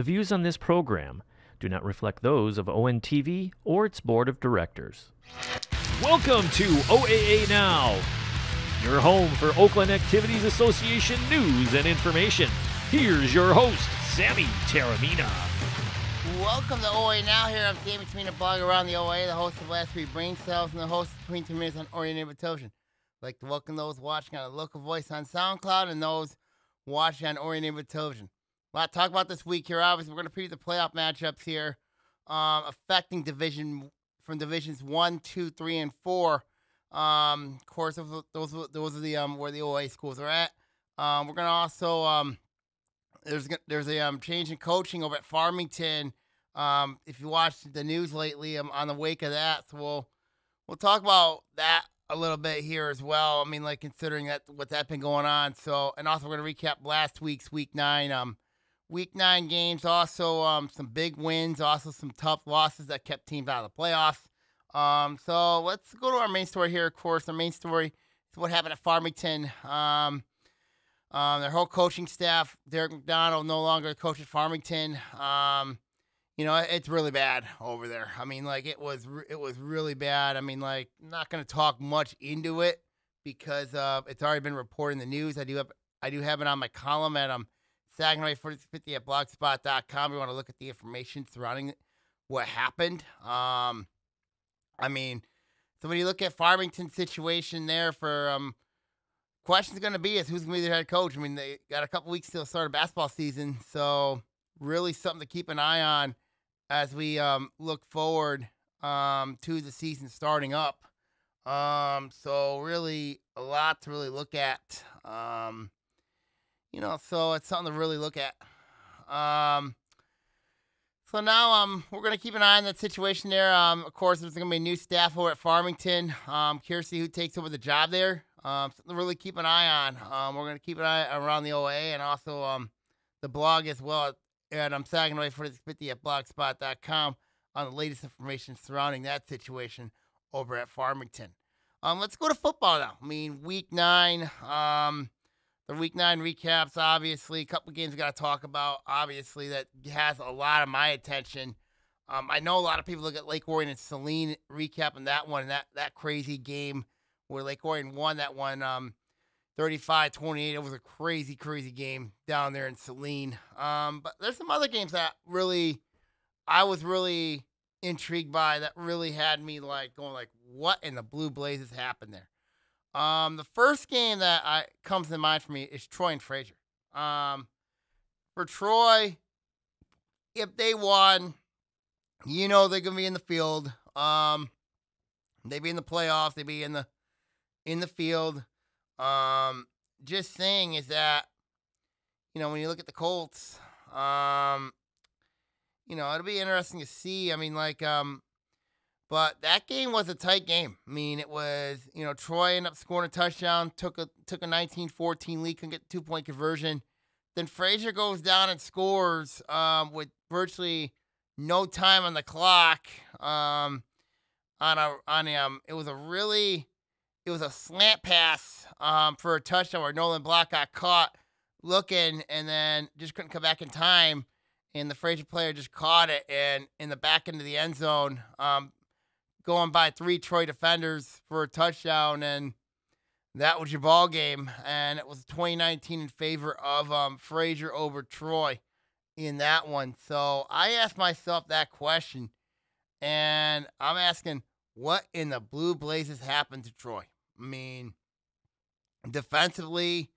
The views on this program do not reflect those of ONTV or its board of directors. Welcome to OAA Now, your home for Oakland Activities Association news and information. Here's your host, Sammy Taormina. Welcome to OA Now. Here I'm Sammy Taormina, blog around the OA, the host of Last Week Brain Cells, and the host of Between Two Minutes on Orion Neighborhood Television. I'd like to welcome those watching on a local voice on SoundCloud and those watching on Orion Neighborhood Television. A lot to talk about this week here. Obviously, we're going to preview the playoff matchups here, um, affecting division from divisions one, two, three, and four. Um, of course, those those, are the um where the OA schools are at. Um, we're going to also um there's there's a um, change in coaching over at Farmington. Um, if you watched the news lately, I'm on the wake of that, so we'll we'll talk about that a little bit here as well. I mean, like considering that what that's been going on. So, and also we're gonna recap last week's week nine, um, week nine games. Also, um, some big wins, also some tough losses that kept teams out of the playoffs. Um, so let's go to our main story here. Of course, our main story is what happened at Farmington. Um, um, their whole coaching staff, Derek McDonald, no longer coach at Farmington. Um, you know, it's really bad over there. I mean, like it was, it was really bad. I mean, like, not going to talk much into it because uh, it's already been reported in the news. I do have, I do have it on my column at um, Saguenay 4050 at blogspot.com. We want to look at the information surrounding what happened. Um, I mean, so when you look at Farmington's situation there for um, question's going to be is who's going to be their head coach. I mean, they got a couple weeks till start a basketball season, so really something to keep an eye on as we um, look forward um, to the season starting up. Um, so really a lot to really look at. Um, you know, so it's something to really look at. Um, so now um, we're going to keep an eye on that situation there. Um, of course, there's going to be new staff over at Farmington. Um, curious to see who takes over the job there. Um, something to really keep an eye on. Um, we're going to keep an eye around the OA and also um, the blog as well. And I'm for this 50 at blogspot.com on the latest information surrounding that situation over at Farmington. Um, let's go to football now. I mean, week nine. Um, the week nine recaps, obviously, a couple games we got to talk about. Obviously, that has a lot of my attention. Um, I know a lot of people look at Lake Orion and Saline recapping that one, that that crazy game where Lake Orion won that one um, 35 28. It was a crazy, crazy game down there in Saline. Um, but there's some other games that really, I was really intrigued by that really had me like going like, what in the blue blazes happened there? Um, the first game that I comes to mind for me is Troy and Fraser. Um, for Troy, if they won, you know they're gonna be in the field. Um, they'd be in the playoffs. They'd be in the in the field. Um, just saying is that you know when you look at the Colts, um, you know it'll be interesting to see. I mean, like um, but that game was a tight game. I mean, it was, you know, Troy ended up scoring a touchdown, took a took a 19-14 lead, couldn't get two point conversion. Then Fraser goes down and scores um, with virtually no time on the clock. Um, on a on a, um, it was a really, it was a slant pass um, for a touchdown where Nolan Block got caught looking and then just couldn't come back in time. And the Fraser player just caught it and in the back end of the end zone. Um, going by three Troy defenders for a touchdown, and that was your ball game. And it was 2019 in favor of um, Fraser over Troy in that one. So I asked myself that question, and I'm asking, what in the blue blazes happened to Troy? I mean, defensively,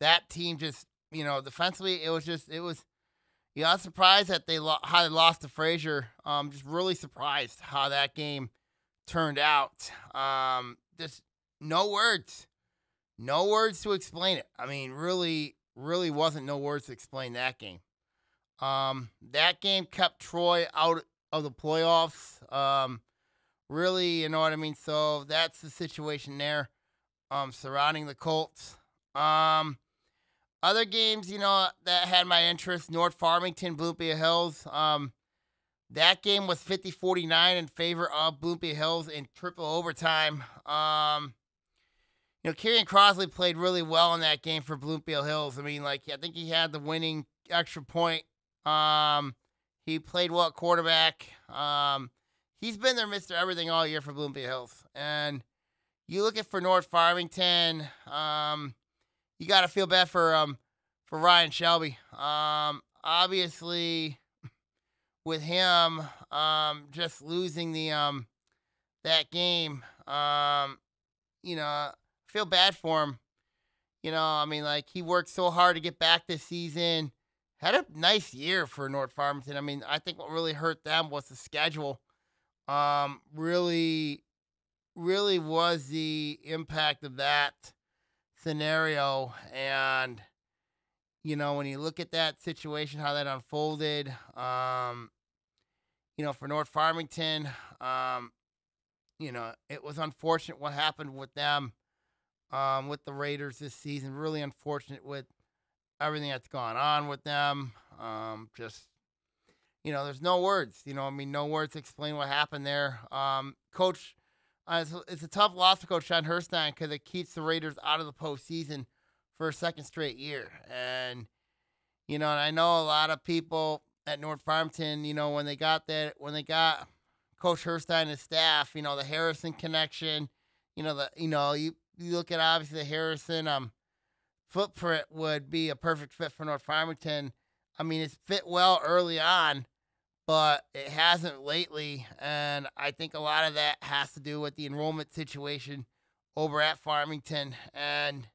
that team just, you know, defensively, it was just, it was yeah, I was surprised that they lo- how they lost to Fraser. Um, just really surprised how that game turned out. Um, just no words, no words to explain it. I mean, really, really wasn't no words to explain that game. Um, that game kept Troy out of the playoffs. Um, really, you know what I mean. So that's the situation there. Um, surrounding the Colts. Um, other games, you know, that had my interest, North Farmington, Bloomfield Hills. Um, that game was 50 49 in favor of Bloomfield Hills in triple overtime. Um, you know, Kieran Crosley played really well in that game for Bloomfield Hills. I mean, like, I think he had the winning extra point Um, he played well at quarterback. Um, he's been their Mr. Everything all year for Bloomfield Hills. And you look at for North Farmington, um, you got to feel bad for um for Ryan Shelby. Um, obviously, with him um just losing the um that game, um, you know, feel bad for him. You know, I mean, like he worked so hard to get back this season. Had a nice year for North Farmington. I mean, I think what really hurt them was the schedule. Um, really, really was the impact of that scenario. And, you know, when you look at that situation, how that unfolded, um, you know, for North Farmington, um, you know, it was unfortunate what happened with them, um, with the Raiders this season. Really unfortunate with everything that's gone on with them. Um, just, you know, there's no words. You know, I mean, no words to explain what happened there. Um, Coach, uh, it's, it's, a tough loss for Coach Sean Herstein because it keeps the Raiders out of the postseason for a second straight year. And, you know, and I know a lot of people at North Farmington, you know, when they got that, when they got Coach Herstein and his staff, you know, the Harrison connection, you know, the, you know, you, you look at obviously the Harrison, um, footprint would be a perfect fit for North Farmington. I mean, it's fit well early on, but it hasn't lately. And I think a lot of that has to do with the enrollment situation over at Farmington. And,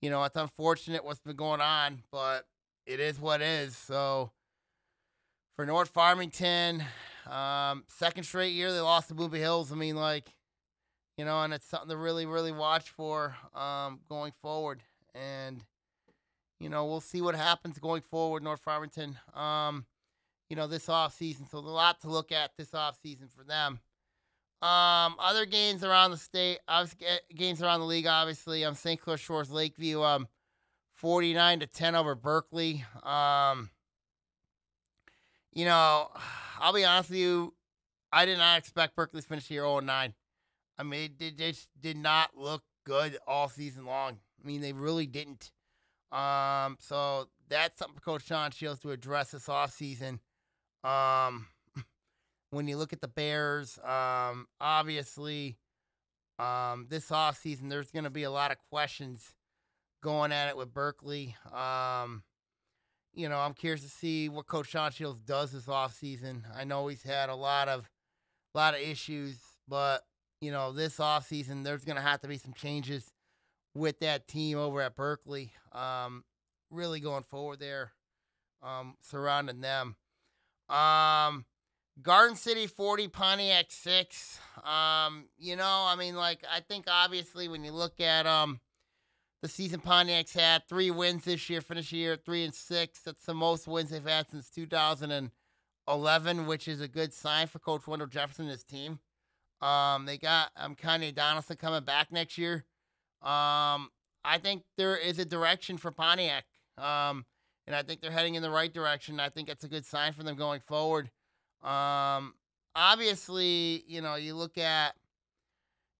you know, it's unfortunate what's been going on, but it is what is. So for North Farmington, um, second straight year they lost to Booby Hills. I mean, like, you know, and it's something to really, really watch for um, going forward and you know we'll see what happens going forward. North Farmington, um, you know this off season, so a lot to look at this off season for them. Um, other games around the state, obviously games around the league. Obviously, um, St. Clair Shores Lakeview, um, forty nine to ten over Berkeley. Um, you know, I'll be honest with you, I did not expect Berkeley to finish here 0 9. I mean, it, it just did not look good all season long. I mean, they really didn't. Um, so that's something for Coach Sean Shields to address this offseason. Um, when you look at the Bears, um, obviously, um, this offseason, there's going to be a lot of questions going at it with Berkeley. Um, you know, I'm curious to see what Coach Sean Shields does this offseason. I know he's had a lot of, a lot of issues, but you know, this offseason, there's going to have to be some changes with that team over at Berkeley. Um, really going forward there, um, surrounding them. Um, Garden City 40, Pontiac 6. Um, you know, I mean, like, I think obviously when you look at um, the season Pontiac's had, three wins this year, finish the year three and six. That's the most wins they've had since 2011, which is a good sign for Coach Wendell Jefferson and his team. Um, they got um, Kanye Donaldson coming back next year. Um, I think there is a direction for Pontiac. Um, and I think they're heading in the right direction. I think it's a good sign for them going forward. Um, obviously, you know, you look at,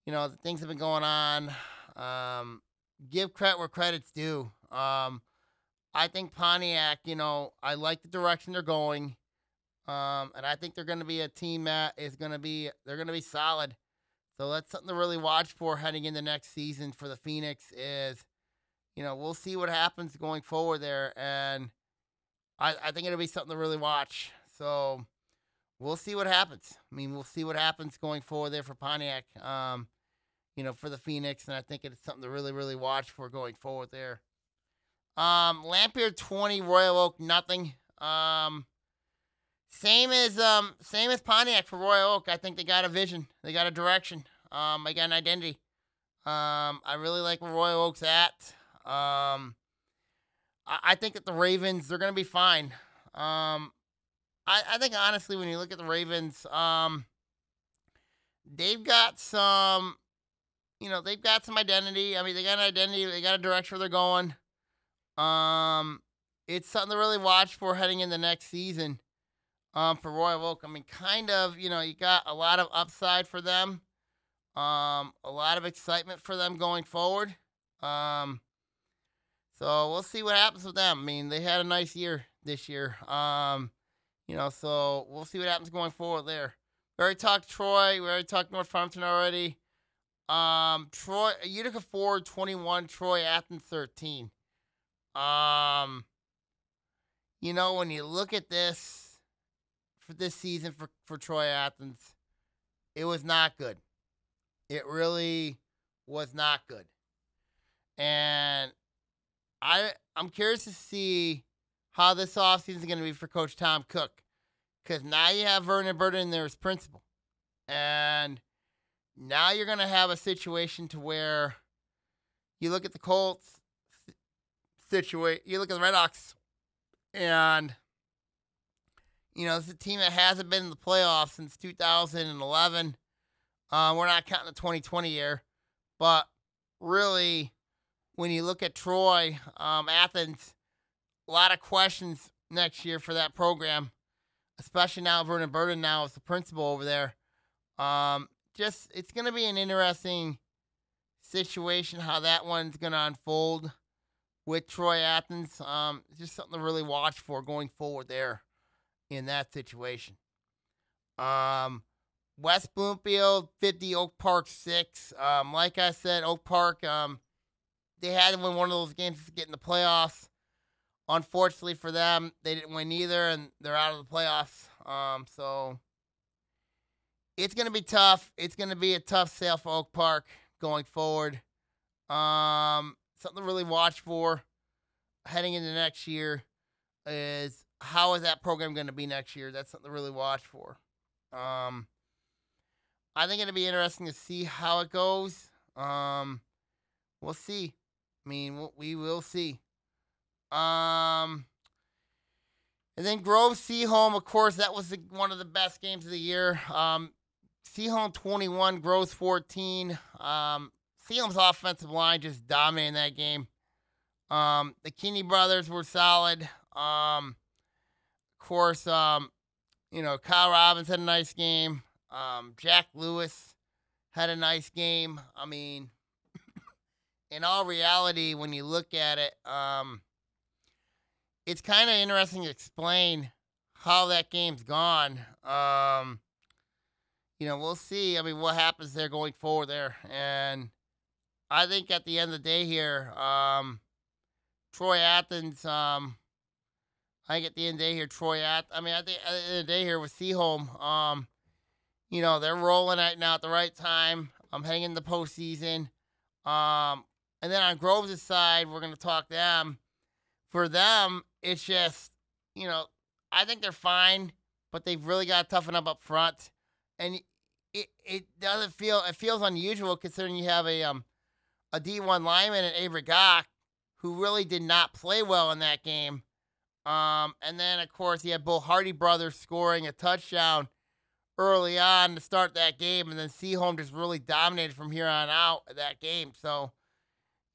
you know, the things have been going on. Um, give credit where credit's due. Um, I think Pontiac, you know, I like the direction they're going. Um, and I think they're going to be a team that is going to be, they're going to be solid. So that's something to really watch for heading into next season for the Phoenix is, you know, we'll see what happens going forward there. And I, I think it'll be something to really watch. So we'll see what happens. I mean, we'll see what happens going forward there for Pontiac, um, you know, for the Phoenix. And I think it's something to really, really watch for going forward there. Um, Lapeer 20, Royal Oak, nothing. Um, same as um same as Pontiac for Royal Oak. I think they got a vision. They got a direction. Um, they got an identity. Um, I really like where Royal Oak's at. Um, I, I think that the Ravens they're gonna be fine. Um, I I think honestly when you look at the Ravens, um, they've got some, you know, they've got some identity. I mean, they got an identity. They got a direction where they're going. Um, it's something to really watch for heading in the next season um, for Royal Oak. I mean, kind of, you know, you got a lot of upside for them, um, a lot of excitement for them going forward. Um, So we'll see what happens with them. I mean, they had a nice year this year. Um, you know, so we'll see what happens going forward there. We already talked Troy. We already talked North Farmington already. Um, Troy, Utica Ford 21, Troy Athens 13. Um, you know, when you look at this for this season for, for Troy Athens, it was not good. It really was not good. And I I'm curious to see how this offseason is going to be for Coach Tom Cook. Because now you have Vernon Burden there as principal. And now you're going to have a situation to where you look at the Colts situation, you look at the Red Hawks, and you know it's a team that hasn't been in the playoffs since 2011. Uh, we're not counting the 2020 year, but really, when you look at Troy, um, Athens, a lot of questions next year for that program, especially now Vernon Burden now is the principal over there. Um, just it's going to be an interesting situation how that one's going to unfold with Troy Athens. Um, just something to really watch for going forward there in that situation. Um, West Bloomfield 50, Oak Park 6. Um, like I said, Oak Park, um, they had to win one of those games to get in the playoffs. Unfortunately for them, they didn't win either, and they're out of the playoffs. Um, so it's going to be tough. It's going to be a tough sale for Oak Park going forward. Um, something to really watch for heading into next year is how is that program going to be next year? That's something to really watch for. Um, I think it'll be interesting to see how it goes. Um, we'll see. I mean, we will see. Um, and then Grove Seaholm, of course, that was the, one of the best games of the year. Um, Seaholm 21, Grove 14. Um, Seaholm's offensive line just dominating that game. Um, the Keeney brothers were solid. Um, of course, um, you know, Kyle Robbins had a nice game. Um, Jack Lewis had a nice game. I mean, in all reality, when you look at it, um, it's kind of interesting to explain how that game's gone. Um, you know, we'll see. I mean, what happens there going forward there, and I think at the end of the day here, um, Troy Athens, um, I think at the end of the day here, Troy Athens, I mean, I think at the end of the day here with Seaholm, um, you know, they're rolling right now at the right time. I'm heading in the postseason. Um, and then on Groves' side, we're going to talk them. For them, it's just, you know, I think they're fine, but they've really got to toughen up up front. And it, it doesn't feel, it feels unusual considering you have a, um, a D1 lineman and Avery Gock who really did not play well in that game. Um, and then, of course, he had both Hardy brothers scoring a touchdown early on to start that game, and then Seaholm just really dominated from here on out that game. So,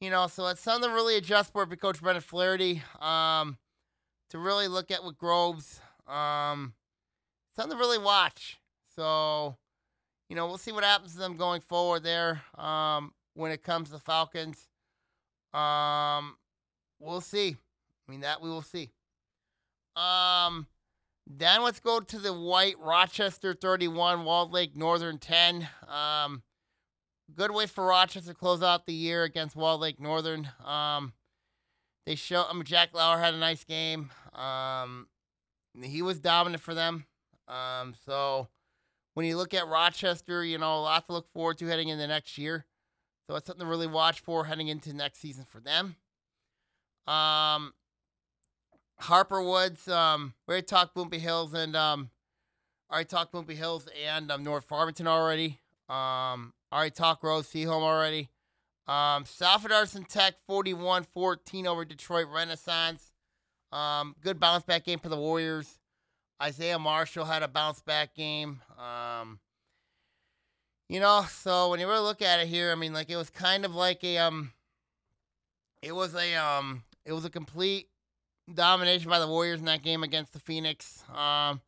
you know, so it's something to really adjust for for Coach Brendan Flaherty um, to really look at with Groves. Um, something to really watch. So, you know, we'll see what happens to them going forward there um, when it comes to the Falcons. Um, we'll see. I mean, that we will see. Um, then let's go to the white Rochester 31, Walled Lake Northern 10. Um, good way for Rochester to close out the year against Walled Lake Northern. Um, they show. I mean, Jack Lauer had a nice game. Um, he was dominant for them. Um, so when you look at Rochester, you know a lot to look forward to heading into next year. So it's something to really watch for heading into next season for them. Um, Harper Woods, um, we already talked Boomby Hills and um, talked Boomby Hills and um, North Farmington already. Um, already talked Rose Seaholm already. Um, Arson Tech 41-14 over Detroit Renaissance. Um, good bounce back game for the Warriors. Isaiah Marshall had a bounce back game. Um, you know, so when you really look at it here, I mean, like it was kind of like a um, it was a um, it was a complete domination by the Warriors in that game against the Phoenix. Um,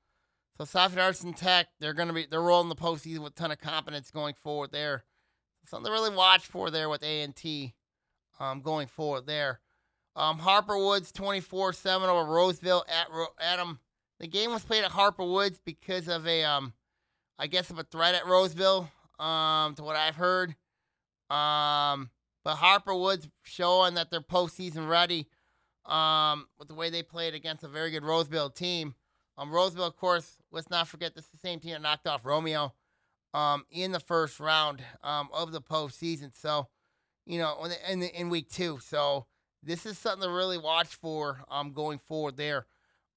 so South Arts and Tech, they're gonna be they're rolling the postseason with a ton of confidence going forward there. Something to really watch for there with A and T, um, going forward there. Um, Harper Woods 24-7 over Roseville at Ro- Adam. The game was played at Harper Woods because of a um, I guess of a threat at Roseville. Um, to what I've heard. Um, but Harper Woods showing that they're postseason ready. Um, with the way they played against a very good Roseville team. Um, Roseville, of course, let's not forget this is the same team that knocked off Romeo um, in the first round um, of the postseason. So, you know, in, the, in week two. So this is something to really watch for um, going forward there.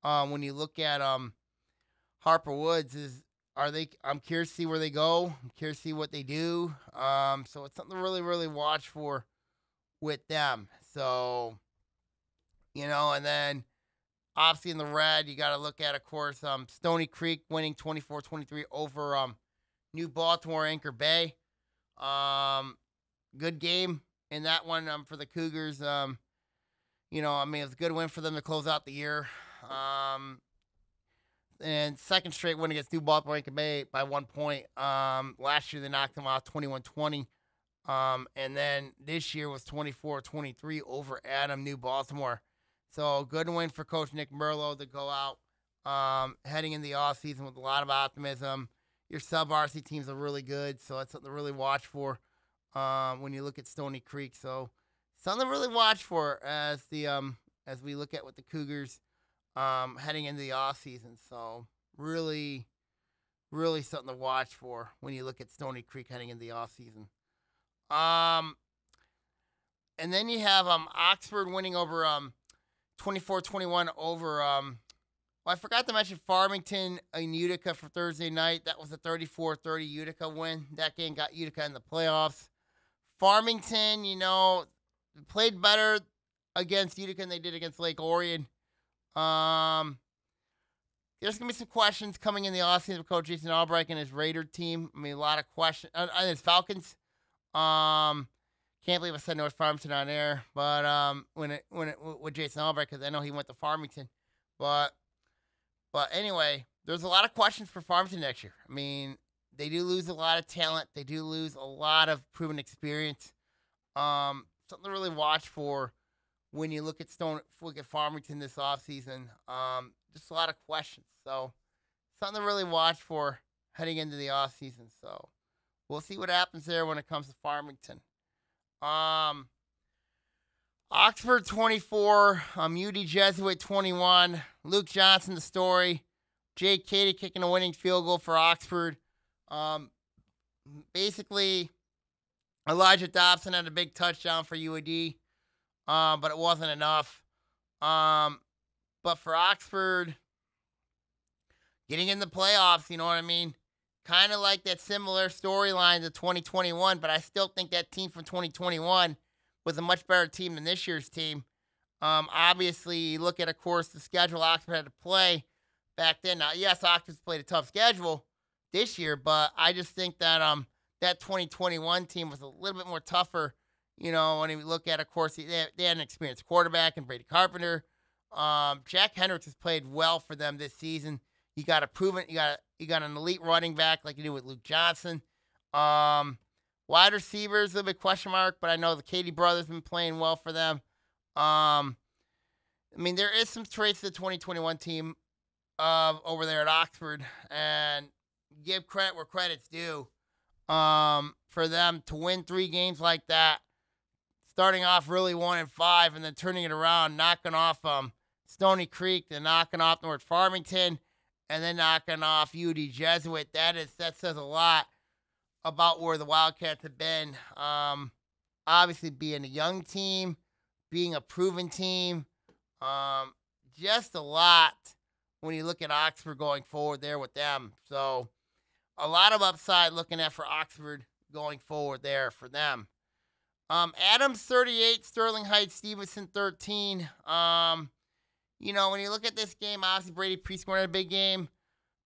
Um, when you look at um, Harper Woods, is are they? I'm curious to see where they go. I'm curious to see what they do. Um, so it's something to really, really watch for with them. So, you know, and then obviously in the red, you got to look at, of course, um, Stony Creek winning 24-23 over um, New Baltimore Anchor Bay. Um, good game in that one um, for the Cougars. Um, you know, I mean, it's a good win for them to close out the year. Um, and second straight win against New Baltimore Anchor Bay by one point. Um, last year they knocked them out 21-20. Um, and then this year was 24-23 over Adam New Baltimore. So good win for Coach Nick Merlo to go out um, heading in the off season with a lot of optimism. Your sub RC teams are really good, so that's something to really watch for um, when you look at Stony Creek. So something to really watch for as the um, as we look at what the Cougars um, heading into the off season. So really, really something to watch for when you look at Stony Creek heading into the off season. Um, and then you have um Oxford winning over um 24-21 over um well, I forgot to mention Farmington and Utica for Thursday night. That was a 34-30 Utica win. That game got Utica in the playoffs. Farmington, you know, played better against Utica than they did against Lake Orion. Um, there's gonna be some questions coming in the offseason with Coach Jason Albrecht and his Raider team. I mean, a lot of questions. Uh, and his Falcons. Um, can't believe I said North Farmington on air, but um, when it when it with Jason Albrecht because I know he went to Farmington, but but anyway, there's a lot of questions for Farmington next year. I mean, they do lose a lot of talent. They do lose a lot of proven experience. Um, something to really watch for when you look at Stone, look at Farmington this offseason. Um, just a lot of questions. So something to really watch for heading into the offseason. So we'll see what happens there when it comes to Farmington. Um, Oxford 24, um, UD Jesuit 21. Luke Johnson, the story. Jake Katie kicking a winning field goal for Oxford. Um, basically, Elijah Dobson had a big touchdown for UAD um, but it wasn't enough. Um, but for Oxford, getting in the playoffs, you know what I mean? Kind of like that similar storyline to 2021, but I still think that team from 2021 was a much better team than this year's team. Um, obviously, look at, of course, the schedule Oxford had to play back then. Now, yes, Oxford played a tough schedule this year, but I just think that um that 2021 team was a little bit more tougher you know, when you look at, of course, they, they had an experienced quarterback and Brady Carpenter. Um, Jack Hendricks has played well for them this season. You got a proven, you got you got an elite running back like you do with Luke Johnson. Um, wide receivers a little bit question mark, but I know the Katie brothers been playing well for them. Um, I mean, there is some traits of the 2021 team uh, over there at Oxford, and give credit where credit's due. Um, for them to win three games like that starting off really one and five and then turning it around, knocking off um, Stony Creek, then knocking off North Farmington, and then knocking off UD Jesuit. That is that says a lot about where the Wildcats have been. Um, obviously, being a young team, being a proven team, um, just a lot when you look at Oxford going forward there with them. So, a lot of upside looking at for Oxford going forward there for them. Um, Adams 38, Sterling Heights, Stevenson 13. Um, you know, when you look at this game, obviously Brady Prieskorn had a big game.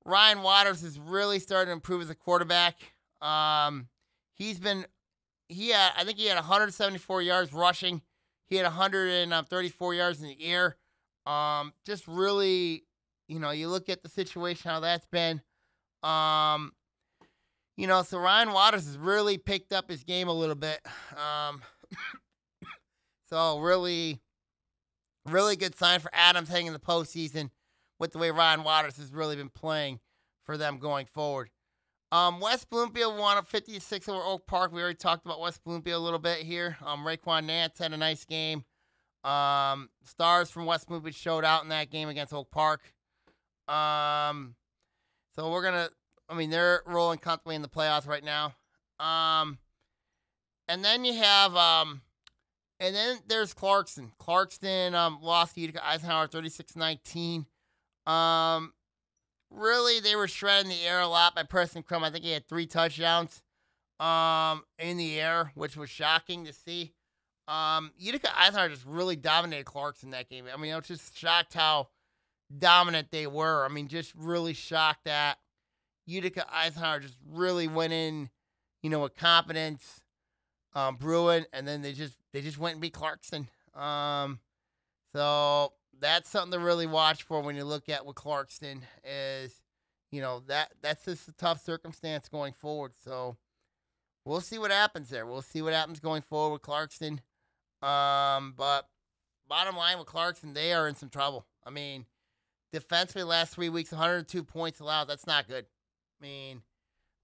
Ryan Waters is really starting to improve as a quarterback. Um, he's been, he had, I think he had 174 yards rushing. He had 134 yards in the air. Um, just really, you know, you look at the situation, how that's been. Um, you know, so Ryan Waters has really picked up his game a little bit. Um, so really, really good sign for Adams heading in the postseason with the way Ryan Waters has really been playing for them going forward. Um, West Bloomfield won up 56 over Oak Park. We already talked about West Bloomfield a little bit here. Um, Raquan Nance had a nice game. Um, stars from West Bloomfield showed out in that game against Oak Park. Um, so we're gonna. I mean, they're rolling comfortably in the playoffs right now. Um, and then you have um, and then there's Clarkston. Clarkston um lost to Utica Eisenhower 36-19. Um, really, they were shredding the air a lot by Preston Crum. I think he had three touchdowns um in the air, which was shocking to see. Um, Utica Eisenhower just really dominated Clarkston that game. I mean, I was just shocked how dominant they were. I mean, just really shocked that Utica Eisenhower just really went in, you know, with confidence, um, brewing, and then they just they just went and beat Clarkston. Um, so that's something to really watch for when you look at what Clarkston is. You know that that's just a tough circumstance going forward. So we'll see what happens there. We'll see what happens going forward with Clarkston. Um, but bottom line with Clarkston, they are in some trouble. I mean, defensively, last three weeks, 102 points allowed. That's not good. I mean,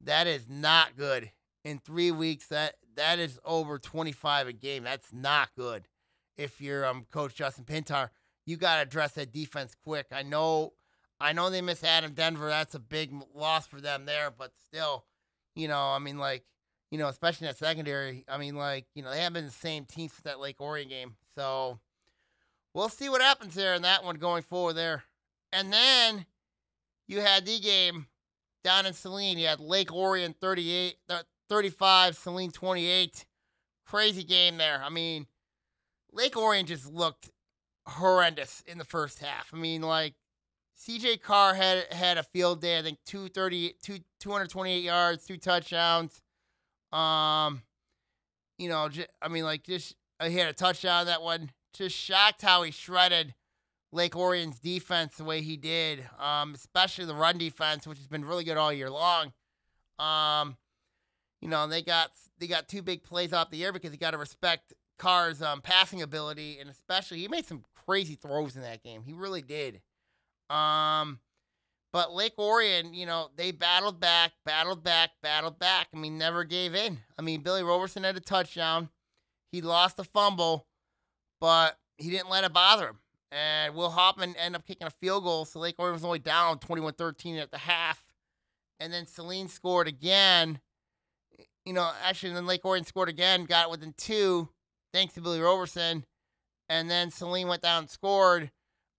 that is not good. In three weeks, that that is over 25 a game. That's not good. If you're um Coach Justin Pintar, you got to address that defense quick. I know, I know they miss Adam Denver. That's a big loss for them there, but still, you know, I mean, like, you know, especially in that secondary. I mean, like, you know, they haven't been the same team for that Lake Orion game. So we'll see what happens there in that one going forward there. And then you had the game down in Saline. You had Lake Orion 38, 35, Saline 28. Crazy game there. I mean, Lake Orion just looked horrendous in the first half. I mean, like CJ Carr had had a field day. I think 230, 228 yards, two touchdowns. Um, you know, I mean, like just he had a touchdown that one. Just shocked how he shredded Lake Orion's defense the way he did, um, especially the run defense, which has been really good all year long. Um, you know, they got they got two big plays off the air because you got to respect Carr's um, passing ability, and especially he made some crazy throws in that game. He really did. Um, but Lake Orion, you know, they battled back, battled back, battled back. I mean, never gave in. I mean, Billy Roberson had a touchdown. He lost a fumble, but he didn't let it bother him. And Will Hoffman ended up kicking a field goal, so Lake Orion was only down 21 13 at the half. And then Saline scored again. You know, actually, then Lake Orion scored again, got it within two, thanks to Billy Roberson. And then Saline went down and scored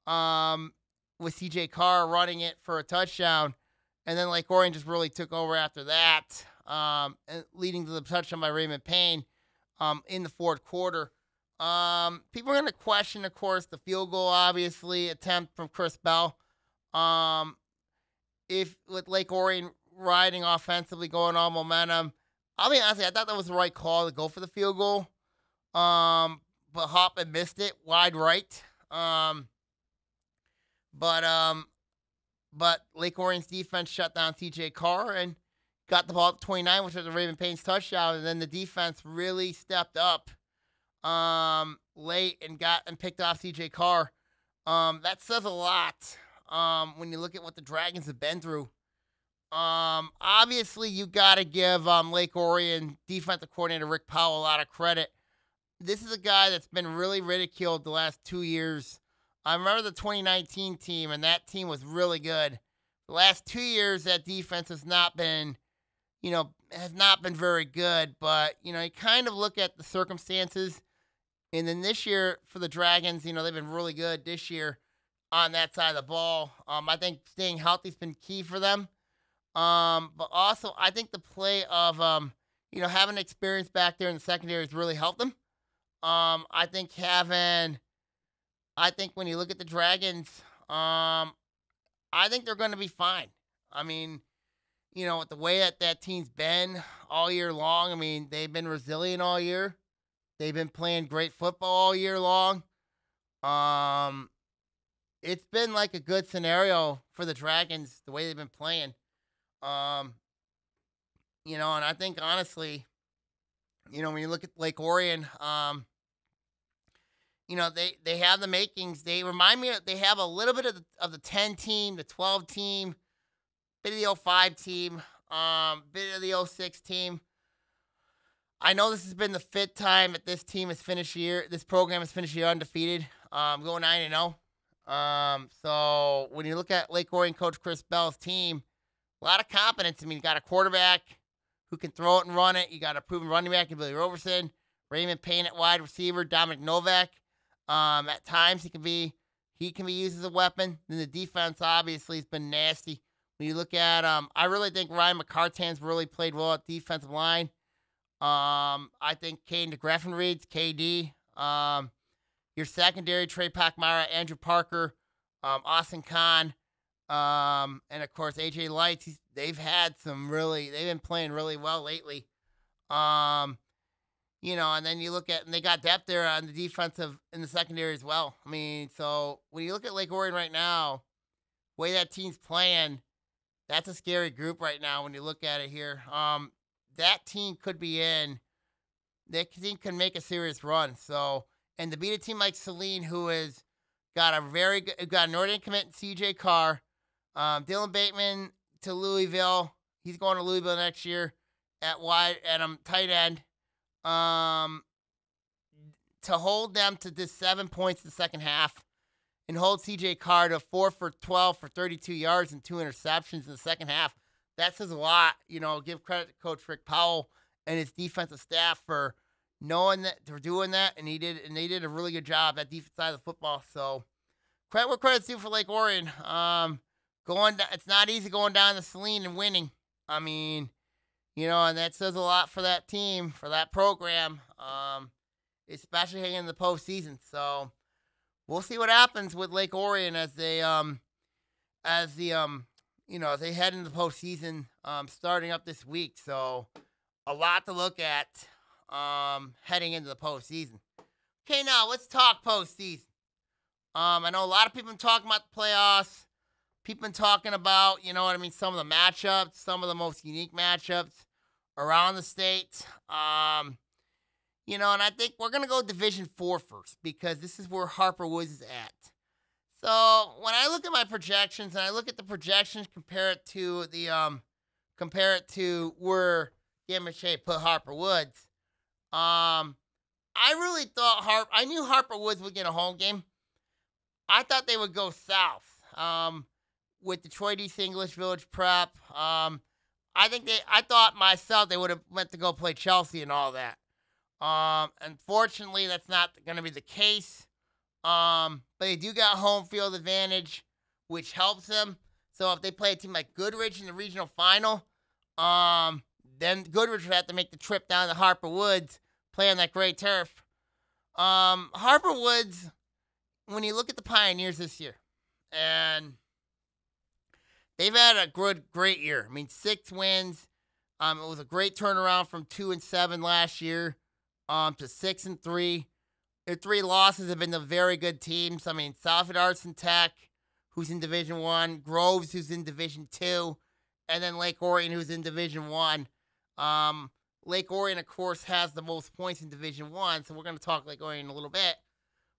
um, with CJ Carr running it for a touchdown. And then Lake Orion just really took over after that, um, leading to the touchdown by Raymond Payne um, in the fourth quarter. Um, people are going to question, of course, the field goal, obviously, attempt from Chris Bell. Um, if with Lake Orion riding offensively, going on momentum, I'll be honest, I thought that was the right call to go for the field goal. Um, but Hoffman missed it wide right. Um, but um, but Lake Orion's defense shut down CJ Carr and got the ball at 29, which was a Raven Payne's touchdown. And then the defense really stepped up um, late and got and picked off CJ Carr. Um, that says a lot um, when you look at what the Dragons have been through. Um, obviously, you got to give um, Lake Orion defensive coordinator Rick Powell a lot of credit. This is a guy that's been really ridiculed the last two years. I remember the 2019 team, and that team was really good. The last two years, that defense has not been, you know, has not been very good. But you know, you kind of look at the circumstances and then this year for the Dragons, you know, they've been really good this year on that side of the ball. Um, I think staying healthy has been key for them. Um, but also, I think the play of, um, you know, having experience back there in the secondary has really helped them. Um, I think having, I think when you look at the Dragons, um, I think they're going to be fine. I mean, you know, with the way that that team's been all year long, I mean, they've been resilient all year. They've been playing great football all year long. Um, it's been like a good scenario for the Dragons the way they've been playing. Um, you know, and I think honestly, you know, when you look at Lake Orion, um, you know, they they have the makings. They remind me. Of, they have a little bit of the, of the ten team, the twelve team, bit of the 05 team, um, bit of the 06 team. I know this has been the fifth time that this team has finished year. This program has finished year undefeated, um, going nine and zero. Oh. Um, so when you look at Lake Orion coach Chris Bell's team, a lot of confidence. I mean, you got a quarterback who can throw it and run it. You got a proven running back in Billy Roberson, Raymond Payne at wide receiver, Dominic Novak. Um, at times he can be he can be used as a weapon. Then the defense obviously has been nasty. When you look at um, I really think Ryan McCartan's really played well at defensive line. Um, I think Caden DeGraffin reads KD. Um, your secondary, Trey Pachmara, Andrew Parker, um, Austin Kahn, um, and of course AJ Lights. they've had some really, they've been playing really well lately. Um, you know, and then you look at, and they got depth there on the defensive in the secondary as well. I mean, so when you look at Lake Orion right now, way that team's playing, that's a scary group right now when you look at it here. Um, that team could be in. That team can make a serious run. So, and to beat a team like who has got a very good, got a Northern commit, CJ Carr, um, Dylan Bateman to Louisville. He's going to Louisville next year at wide at um tight end. Um, to hold them to just seven points in the second half and hold CJ Carr to four for 12 for 32 yards and two interceptions in the second half. That says a lot. You know, give credit to Coach Rick Powell and his defensive staff for knowing that, for doing that, and he did, and they did a really good job at defense side of the football. So, credit what credit's due for Lake Orion. Um, going, it's not easy going down the Saline and winning. I mean, you know, and that says a lot for that team, for that program, um, especially in the postseason. So we'll see what happens with Lake Orion as they, um, as the, um, you know, as they head into the postseason, um, starting up this week. So a lot to look at, um, heading into the postseason. Okay, now let's talk postseason. Um, I know a lot of people talking about the playoffs. People been talking about, you know what I mean, some of the matchups, some of the most unique matchups around the state. Um, you know, and I think we're gonna go Division Four first because this is where Harper Woods is at. So when I look at my projections and I look at the projections, compare it to the um, compare it to where Gamashay put Harper Woods. Um, I really thought Harp. I knew Harper Woods would get a home game. I thought they would go south. Um, with Detroit East English Village Prep. Um, I think they. I thought myself they would have went to go play Chelsea and all that. Um, unfortunately, that's not going to be the case. Um, but they do got home field advantage, which helps them. So if they play a team like Goodrich in the regional final, um, then Goodrich would have to make the trip down to Harper Woods, play on that great turf. Um, Harper Woods, when you look at the Pioneers this year, and they've had a good, great year. I mean, six wins. Um, it was a great turnaround from two and seven last year, um, to six and three. Their three losses have been the very good teams. I mean, Southfield Arts and Tech, who's in Division One, Groves, who's in Division Two, and then Lake Orion, who's in Division One. Um, Lake Orion, of course, has the most points in Division One, so we're going to talk Lake Orion a little bit.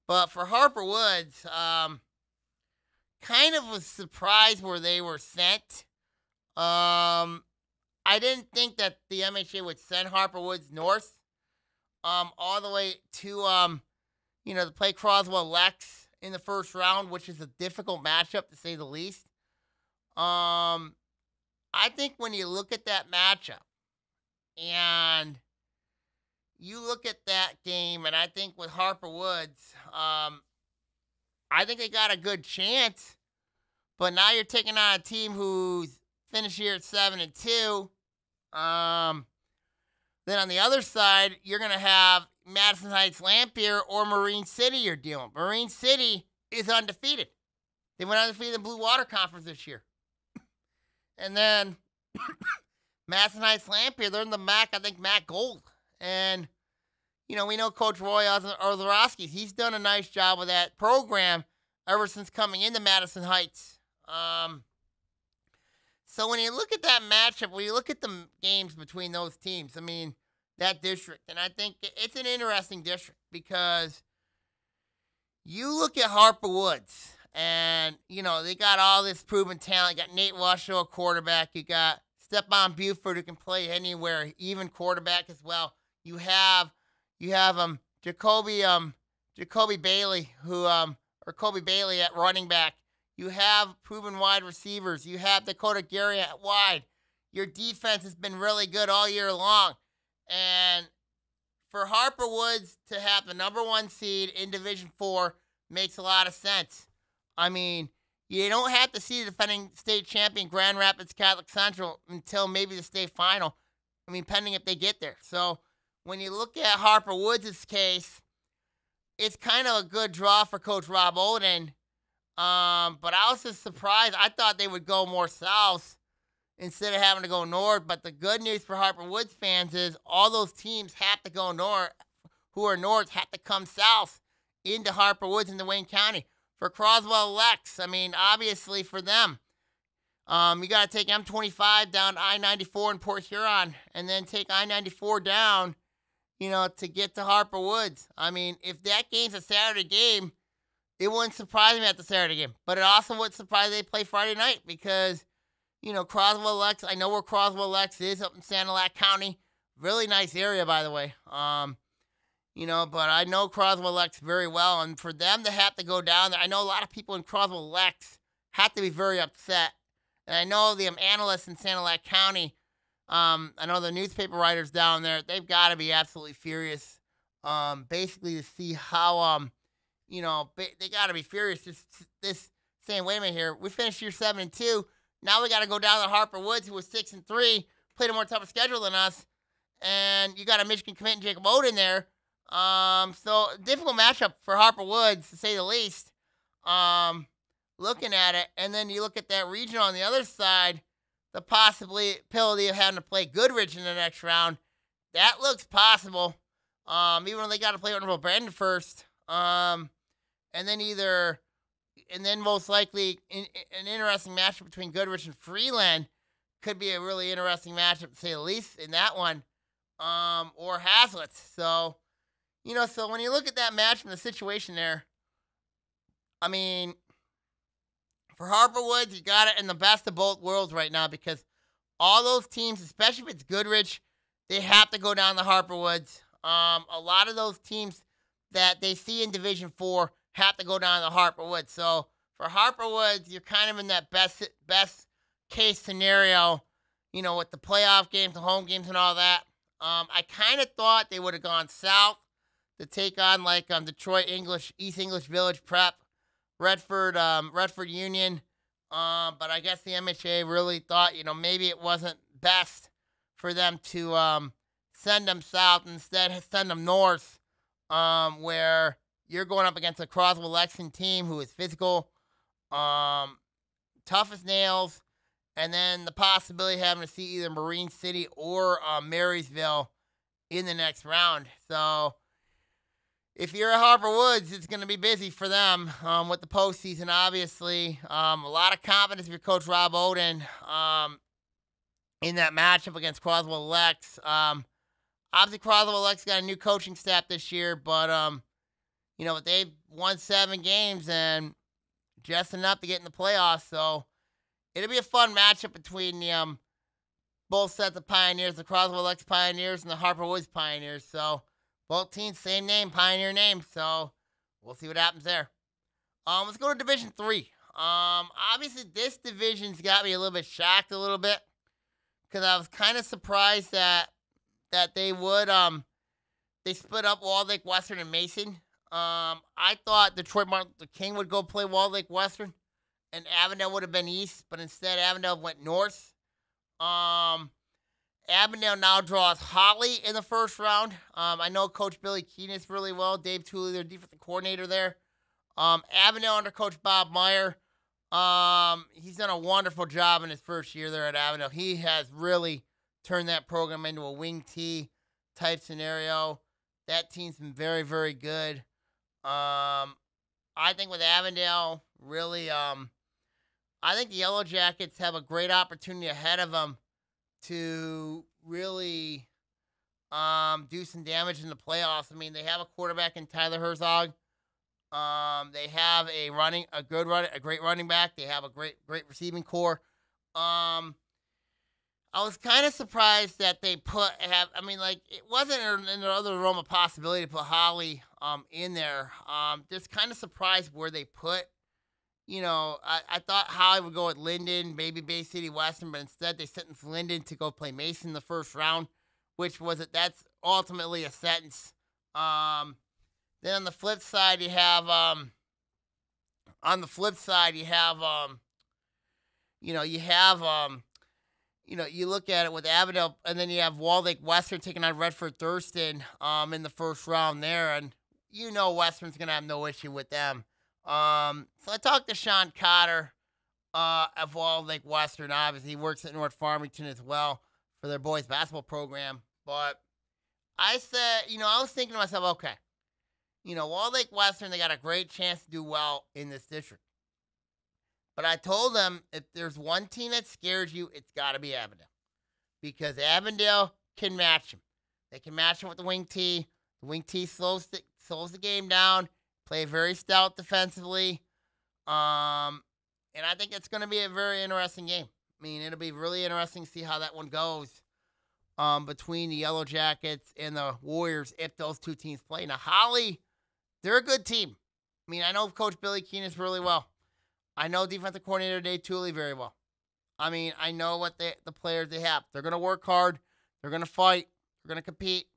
But for Harper Woods, um, kind of was surprised where they were sent. Um, I didn't think that the MHA would send Harper Woods north, um, all the way to um, you know, to play Croswell Lex in the first round, which is a difficult matchup to say the least. Um, I think when you look at that matchup and you look at that game, and I think with Harper Woods, um, I think they got a good chance. But now you're taking on a team who's finished here at seven and two. Um, then on the other side, you're gonna have Madison Heights Lamphere or Marine City. You're dealing. Marine City is undefeated. They went undefeated in the Blue Water Conference this year. and then Madison Heights Lamphere, they're in the MAC. I think MAC Gold. And you know, we know Coach Roy Ozorowski. He's done a nice job with that program ever since coming into Madison Heights. Um, so when you look at that matchup, when you look at the games between those teams, I mean, that district, and I think it's an interesting district because you look at Harper Woods, and you know they got all this proven talent. You got Nate Washoe, a quarterback. You got Stephon Buford, who can play anywhere, even quarterback as well. You have you have um Jacoby um Jacoby Bailey, who um or Kobe Bailey at running back. You have proven wide receivers. You have Dakota Gary at wide. Your defense has been really good all year long. And for Harper Woods to have the number one seed in Division Four makes a lot of sense. I mean, you don't have to see the defending state champion Grand Rapids Catholic Central until maybe the state final. I mean, pending if they get there. So when you look at Harper Woods' case, it's kind of a good draw for Coach Rob Oden. Um, but I was just surprised. I thought they would go more south instead of having to go north. But the good news for Harper Woods fans is all those teams have to go north, who are north, have to come south into Harper Woods the Wayne County. For Croswell Lex, I mean, obviously for them, um, you got to take M25 down I 94 in Port Huron and then take I 94 down, you know, to get to Harper Woods. I mean, if that game's a Saturday game, it wouldn't surprise me at the Saturday game. But it also wouldn't surprise they play Friday night because you know, Croswell Lex. I know where Croswell Lex is up in Sanilac County. Really nice area, by the way. Um, you know, but I know Croswell Lex very well, and for them to have to go down there, I know a lot of people in Croswell Lex have to be very upset. And I know the analysts in Sanilac County, um, I know the newspaper writers down there, they've got to be absolutely furious. Um, basically to see how um, you know, they got to be furious. Just this saying, wait a minute here, we finished year seven and two now we got to go down to Harper Woods, who was six and three, played a more tougher schedule than us, and you got a Michigan commit and Jacob Oden there. Um, so difficult matchup for Harper Woods to say the least. Um, looking at it, and then you look at that region on the other side, the possibility of having to play Goodrich in the next round. That looks possible. Um, even when they got to play Ortonville Brandon first. Um, and then either and then most likely in, an interesting matchup between Goodrich and Freeland could be a really interesting matchup to say the least in that one, um, or Haslett. So, you know, so when you look at that match and the situation there, I mean, for Harper Woods, you got it in the best of both worlds right now because all those teams, especially if it's Goodrich, they have to go down the Harper Woods. Um, a lot of those teams that they see in Division Four have to go down to Harper Woods. So for Harper Woods, you're kind of in that best best case scenario, you know, with the playoff games, the home games, and all that. Um, I kind of thought they would have gone south to take on like um, Detroit English, East English Village Prep, Redford, um, Redford Union. Um, but I guess the MHA really thought, you know, maybe it wasn't best for them to um, send them south instead send them north, um, where you're going up against a Croswell Lexington team who is physical, um, tough as nails, and then the possibility of having to see either Marine City or uh, Marysville in the next round. So if you're at Harper Woods, it's going to be busy for them um, with the postseason, obviously. Um, a lot of confidence for Coach Rob Oden um, in that matchup against Croswell Lex. Um, obviously, Croswell Lex got a new coaching staff this year, but um, you know, they've won seven games and just enough to get in the playoffs. So it'll be a fun matchup between the um both sets of Pioneers, the Croswell Lex Pioneers and the Harper Woods Pioneers. So both teams, same name, Pioneer name. So we'll see what happens there. Um, let's go to Division Three. Um, obviously this division's got me a little bit shocked, a little bit, because I was kind of surprised that that they would um they split up Walled Lake Western and Mason. Um, I thought Detroit Martin Luther King would go play Walled Lake Western, and Avondale would have been east, but instead Avondale went north. Um, Avondale now draws Holly in the first round. Um, I know Coach Billy Keenis really well. Dave Tooley, their defensive coordinator there. Um, Avondale under Coach Bob Meyer. Um, he's done a wonderful job in his first year there at Avondale. He has really turned that program into a wing T type scenario. That team's been very, very good. Um, I think with Avondale, really, um, I think the Yellow Jackets have a great opportunity ahead of them to really um, do some damage in the playoffs. I mean, they have a quarterback in Tyler Herzog. Um, they have a running, a good run, a great running back. They have a great, great receiving corps. Um, I was kind of surprised that they put have. I mean, like it wasn't in the other realm of possibility to put Holly um in there. Um, just kind of surprised where they put. You know, I, I thought Holly would go with Linden, maybe Bay City Western, but instead they sentenced Linden to go play Mason the first round, which was it. That's ultimately a sentence. Um, then on the flip side, you have um. On the flip side, you have um. You know, you have um you know, you look at it with Avondale, and then you have Walled Lake Western taking on Redford Thurston um, in the first round there, and you know Western's gonna have no issue with them. Um, so I talked to Sean Cotter uh, of Walled Lake Western. Obviously, he works at North Farmington as well for their boys basketball program. But I said, you know, I was thinking to myself, okay, you know, Walled Lake Western, they got a great chance to do well in this district. But I told them if there's one team that scares you, it's got to be Avondale. Because Avondale can match them. They can match them with the wing T. The wing T slows the, slows the game down, play very stout defensively. Um, and I think it's going to be a very interesting game. I mean, it'll be really interesting to see how that one goes um, between the Yellow Jackets and the Warriors if those two teams play. Now, Holly, they're a good team. I mean, I know Coach Billy Keenis really well. I know defensive coordinator Dave Tooley very well. I mean, I know what they, the players they have. They're going to work hard. They're going to fight. They're going to compete.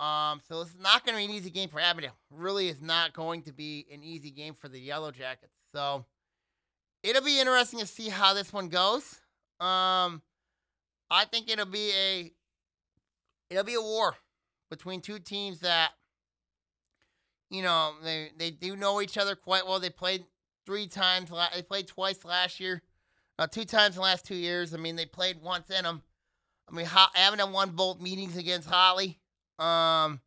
Um, so it's not going to be an easy game for Avondale. Really is not going to be an easy game for the Yellow Jackets. So it'll be interesting to see how this one goes. Um, I think it'll be a it'll be a war between two teams that you know they they do know each other quite well. They played three times. They played twice last year, uh, two times in the last two years. I mean, they played once in them. I mean, Ho- Avondale won both meetings against Holly. Um,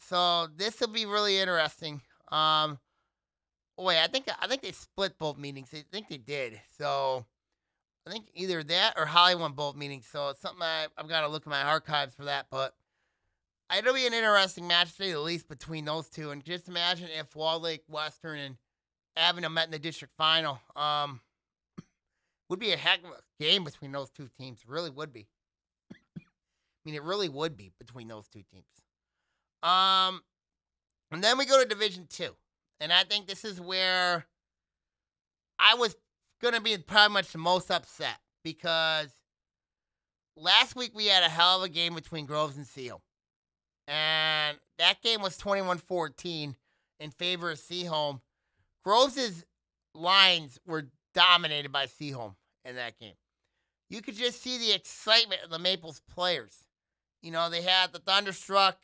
so this will be really interesting. Um, wait, I think I think they split both meetings. I think they did. So I think either that or Holly won both meetings. So it's something I, I've got to look at my archives for that. But it'll be an interesting match, at least between those two. And just imagine if Wall Lake Western and Avondale met in the district final. Um, would be a heck of a game between those two teams. Really would be. I mean, it really would be between those two teams. Um, and then we go to Division Two, and I think this is where I was gonna be probably much the most upset because last week we had a hell of a game between Groves and Seaholm. And that game was 21 14 in favor of Seaholm. Groves' lines were dominated by Seaholm in that game. You could just see the excitement of the Maples players. You know, they had the thunderstruck,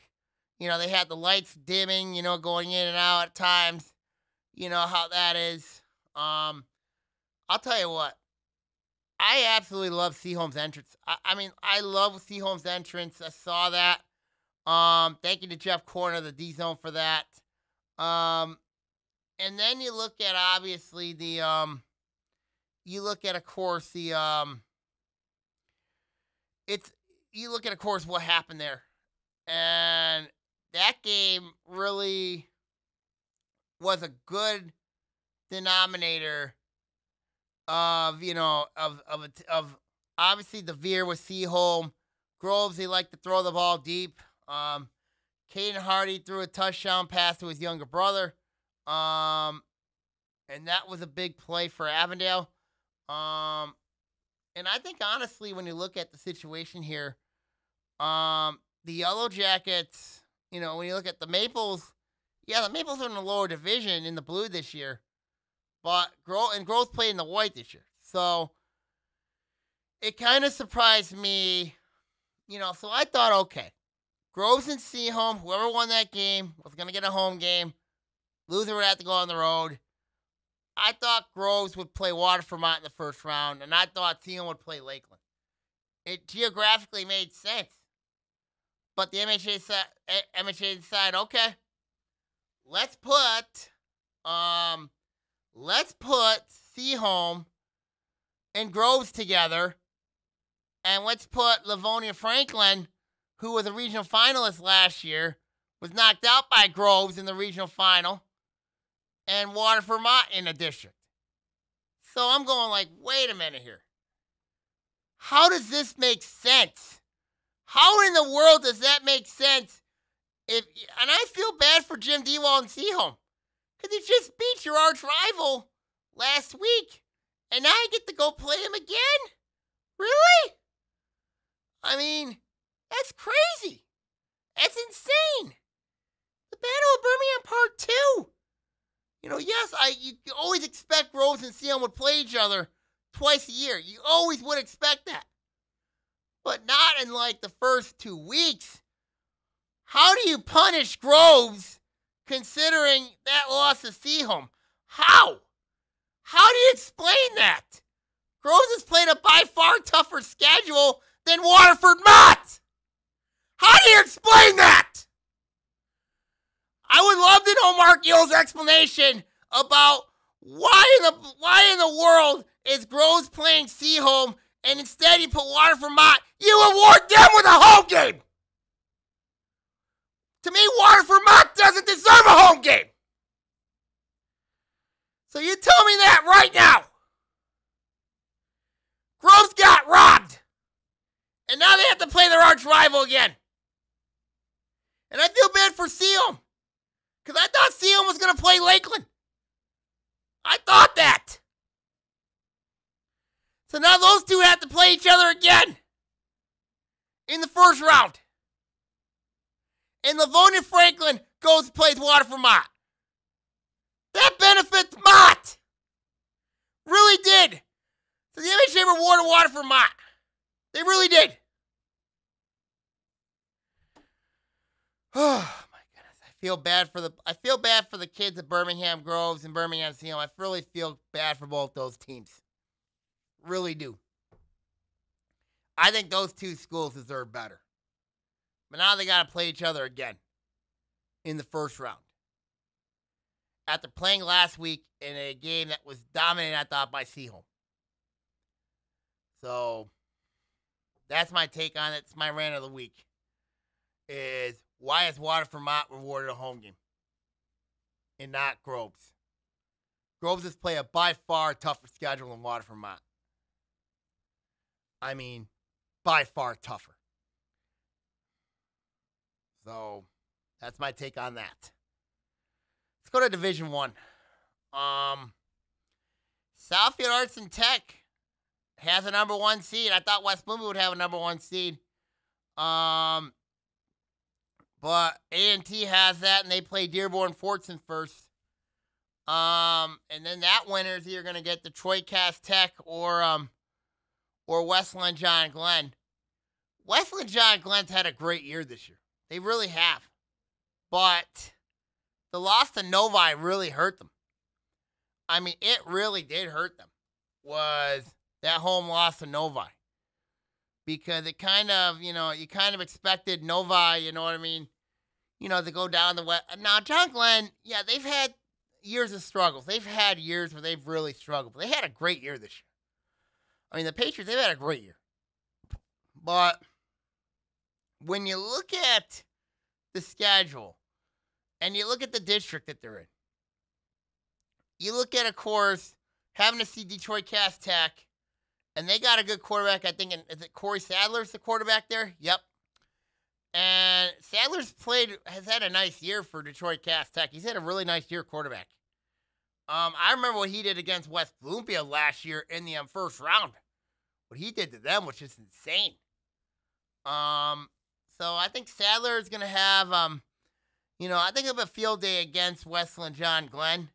you know, they had the lights dimming, you know, going in and out at times. You know how that is. Um, I'll tell you what, I absolutely love Seaholm's entrance. I, I mean, I love Seaholm's entrance. I saw that. Um, thank you to Jeff Corner, the D Zone, for that. Um, and then you look at obviously the um you look at of course the um it's you look at of course what happened there and that game really was a good denominator of you know of of of obviously the veer with Seaholm. Groves he liked to throw the ball deep. Um Caden Hardy threw a touchdown pass to his younger brother. Um, and that was a big play for Avondale. Um, and I think honestly, when you look at the situation here, um, the Yellow Jackets, you know, when you look at the Maples, yeah, the Maples are in the lower division in the blue this year, but Grow and Groves played in the white this year, so it kind of surprised me, you know. So I thought, okay, Groves and Seaholm, whoever won that game was gonna get a home game. Luther would have to go on the road. I thought Groves would play Waterford in the first round, and I thought Seaholm would play Lakeland. It geographically made sense. But the MHA said, MHA decided, okay, let's put, um, let's put Seaholm and Groves together, and let's put Livonia Franklin, who was a regional finalist last year, was knocked out by Groves in the regional final and Waterford Mott in the district. So I'm going like, wait a minute here. How does this make sense? How in the world does that make sense? If and I feel bad for Jim Dewald and Seaholm because he just beat your arch rival last week, and now I get to go play him again. Really? I mean, that's crazy. That's insane. The Battle of Birmingham Part Two. You know, yes, I you always expect Groves and Seaholm would play each other twice a year. You always would expect that. But not in like the first two weeks. How do you punish Groves considering that loss to Seaholm? How? How do you explain that? Groves has played a by far tougher schedule than Waterford Mott. How do you explain that? I would love to know Mark Uyl's explanation about why in the why in the world is Groves playing Seaholm and instead you put Waterford Mott, you award them with a home game. To me, Waterford Mott doesn't deserve a home game. So you tell me that right now. Groves got robbed. And now they have to play their arch rival again. And I feel bad for Seaholm. Because I thought Seaholm was going to play Lakeland. I thought that. So now those two have to play each other again in the first round. And Livonia Franklin goes and plays Waterford Mott. That benefits Mott. Really did. So the MHA rewarded Waterford Mott. They really did. Oh my goodness. I feel bad for the I feel bad for the kids at Birmingham Groves and Birmingham Seaholm. I really feel bad for both those teams. Really do. I think those two schools deserve better. But now they got to play each other again in the first round. After playing last week in a game that was dominated, I thought, by Seaholm. So that's my take on it. It's my rant of the week. Is why is Waterford Mott rewarded a home game and not Groves? Groves has played a by far tougher schedule than Waterford Mott. I mean, by far tougher. So that's my take on that. Let's go to Division One. Um, Southfield Arts and Tech has a number one seed. I thought West Bloomfield would have a number one seed. Um, but A and T has that, and they play Dearborn Fordson first. Um, and then that winner is either going to get Detroit Cass Tech or um, or Westland John Glenn. Westland John Glenn's had a great year this year. They really have. But the loss to Novi really hurt them. I mean, it really did hurt them. Was that home loss to Novi. Because it kind of, you know, you kind of expected Novi, you know what I mean? You know, to go down the way. Now, John Glenn, yeah, they've had years of struggles. They've had years where they've really struggled. But they had a great year this year. I mean, the Patriots, they've had a great year. But when you look at the schedule and you look at the district that they're in, you look at, of course, having to see Detroit Cass Tech, and they got a good quarterback. I think, And is it Corey Sadler's the quarterback there? Yep. And Sadler's played, has had a nice year for Detroit Cass Tech. He's had a really nice year quarterback. Um, I remember what he did against West Bloomfield last year in the um, first round. What he did to them was just insane. Um, so I think Sadler is going to have, um, you know, I think of a field day against Westland John Glenn.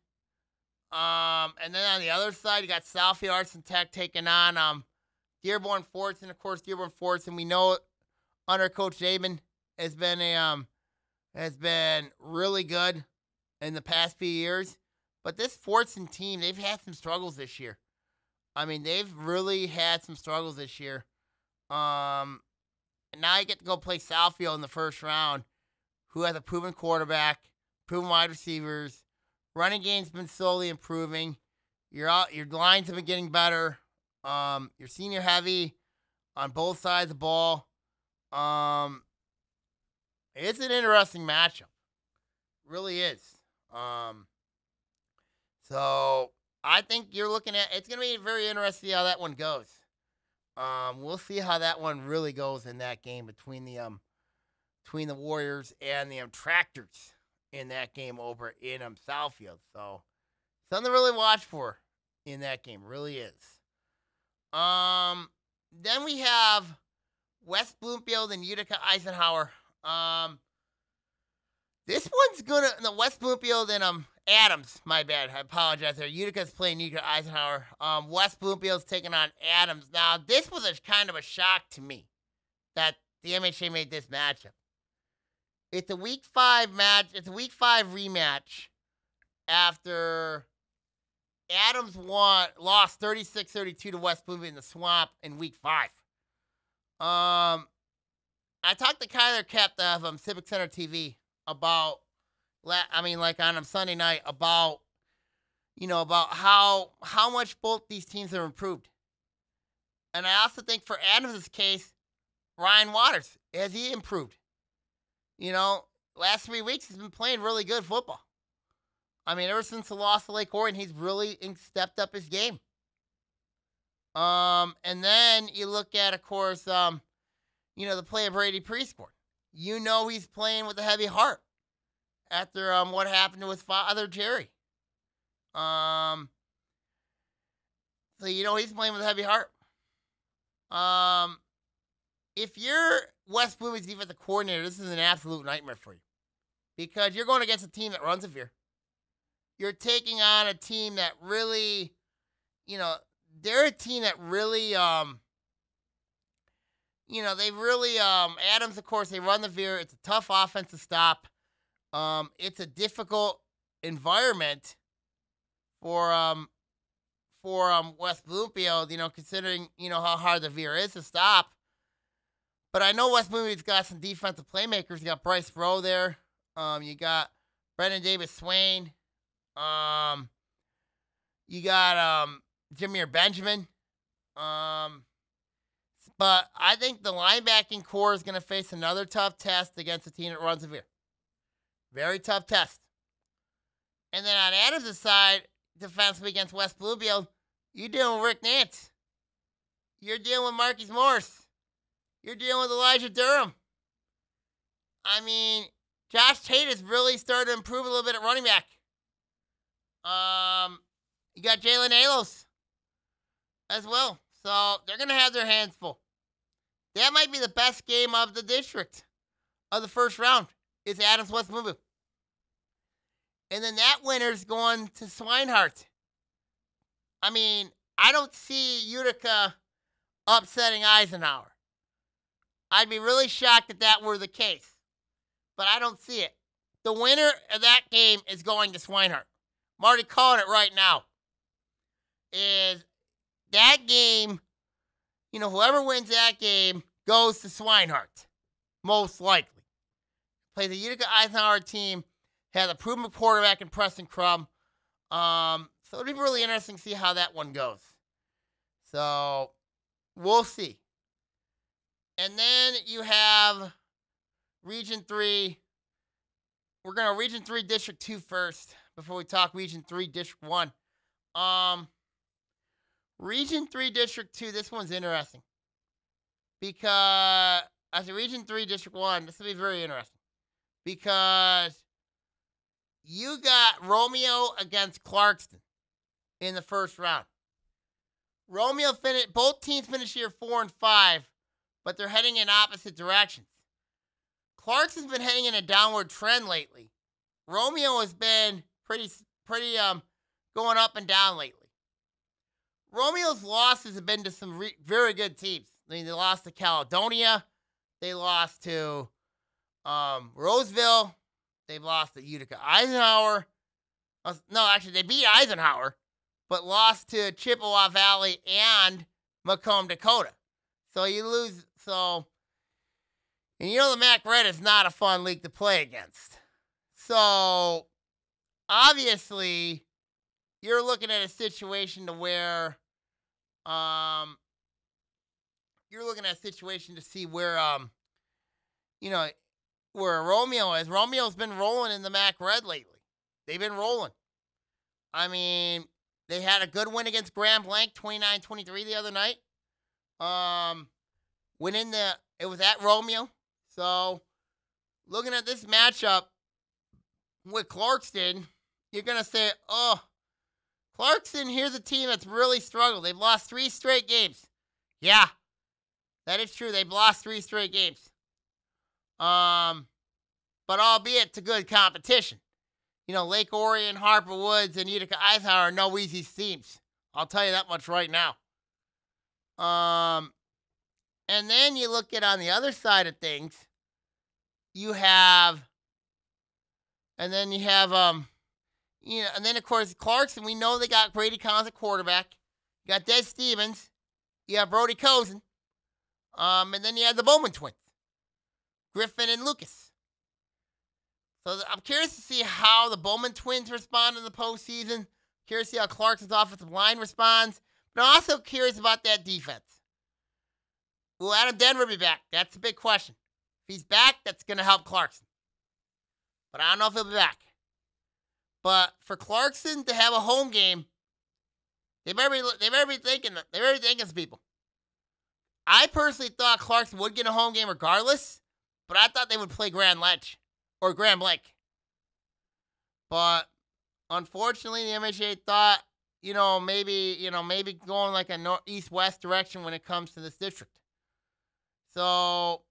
Um, and then on the other side, you got Southfield Arts and Tech taking on um, Dearborn Fordson. Of course, Dearborn Fordson, we know under Coach Zaban has been a um, has been really good in the past few years. But this Fordson team, they've had some struggles this year. I mean, they've really had some struggles this year. Um, and now you get to go play Southfield in the first round, who has a proven quarterback, proven wide receivers. Running game's been slowly improving. Your your lines have been getting better. Um, you're senior heavy on both sides of the ball. Um, it's an interesting matchup. Really is. Um, so I think you're looking at it's going to be very interesting how that one goes. Um, we'll see how that one really goes in that game between the um between the Warriors and the um, Tractors in that game over in um Southfield. So something to really watch for in that game. Really is. Um, then we have West Bloomfield and Utica Eisenhower. Um, this one's gonna the West Bloomfield and um Adams. My bad. I apologize. There, Utica's playing Utica Eisenhower. Um, West Bloomfield's taking on Adams. Now, this was a kind of a shock to me that the MHA made this matchup. It's a week five match. It's a week five rematch after Adams won lost 36-32 to West Bloomfield in the swamp in week five. Um I talked to Kyler Kept of um, Civic Center TV about I mean like on um, Sunday night about you know about how how much both these teams have improved. And I also think for Adams' case, Ryan Waters, has he improved? You know, last three weeks he's been playing really good football. I mean, ever since the loss to Lake Orion, he's really stepped up his game. Um, and then you look at, of course, um, you know, the play of Brady Prieskorn. You know he's playing with a heavy heart after um what happened to his father Jerry. Um, so you know he's playing with a heavy heart. Um, if you're West Bloomfield's defensive coordinator, this is an absolute nightmare for you because you're going against a team that runs a veer. you're taking on a team that really, you know, they're a team that really, um, you know, they really, um, Adams, of course, they run the veer. It's a tough offense to stop. Um, it's a difficult environment for, um, for, um, West Bloomfield, you know, considering, you know, how hard the veer is to stop. But I know West Bloomfield's got some defensive playmakers. You got Bryce Rowe there. Um, you got Brendan Davis Swain. Um, you got um Jameer Benjamin. Um, but I think the linebacking corps is going to face another tough test against a team that runs veer. Very tough test. And then on Adams' side, defensively against West Bloomfield, you're dealing with Rick Nance. You're dealing with Marcus Morris. You're dealing with Elijah Durham. I mean, Josh Tate has really started to improve a little bit at running back. Um, you got Jalen Alos as well. So they're going to have their hands full. That might be the best game of the district of the first round. Is Adams West Bloomfield. And then that winner's going to Swinehart. I mean, I don't see Utica upsetting Eisenhower. I'd be really shocked if that were the case. But I don't see it. The winner of that game is going to Swinehart. I'm already calling it right now. Is that game, you know, whoever wins that game goes to Swinehart, most likely. Play the Utica Eisenhower team, has a proven quarterback in Preston Crum. Um, so it'll be really interesting to see how that one goes. So we'll see. And then you have Region 3. We're going to Region 3, District 2 first before we talk Region 3, District 1. Um, Region 3, District 2, this one's interesting. Because, as a Region 3, District 1, this will be very interesting. Because you got Romeo against Clarkston in the first round. Romeo finished, both teams finished here 4 and 5, but they're heading in opposite directions. Clarkston's been heading in a downward trend lately. Romeo has been pretty pretty um going up and down lately. Romeo's losses have been to some re- very good teams. I mean, they lost to Caledonia, they lost to um, Roseville, they've lost to Utica Eisenhower. Uh, no, actually, they beat Eisenhower, but lost to Chippewa Valley and Macomb, Dakota. So you lose. So, and you know the MAC Red is not a fun league to play against. So obviously you're looking at a situation to where um you're looking at a situation to see where um you know where Romeo is. Romeo's been rolling in the MAC Red lately. They've been rolling. I mean, they had a good win against Grand Blanc, 29-23 the other night. Um, went in the it was at Romeo. So looking at this matchup with Clarkston, you're gonna say, oh, Clarkston, here's a team that's really struggled. They've lost three straight games. Yeah, that is true. They've lost three straight games. Um, but albeit to good competition. You know, Lake Orion, Harper Woods, and Utica Eisenhower are no easy teams. I'll tell you that much right now. Um, and then you look at on the other side of things, you have, and then you have, um, you know, and then of course Clarkston. We know they got Brady Collins at quarterback. You got Des Stevens. You have Brody Cozen. Um, and then you have the Bowman twins, Griffin and Lucas. So I'm curious to see how the Bowman twins respond in the postseason. Curious to see how Clarkston's offensive line responds. But I'm also curious about that defense. Will Adam Denver be back? That's a big question. If he's back, that's going to help Clarkston. But I don't know if he'll be back. But for Clarkston to have a home game, they better be, they better be thinking they better be thinking some people. I personally thought Clarkston would get a home game regardless, but I thought they would play Grand Ledge or Grand Blanc. But unfortunately, the MHA thought, you know, maybe, you know, maybe going like a north east west direction when it comes to this district. So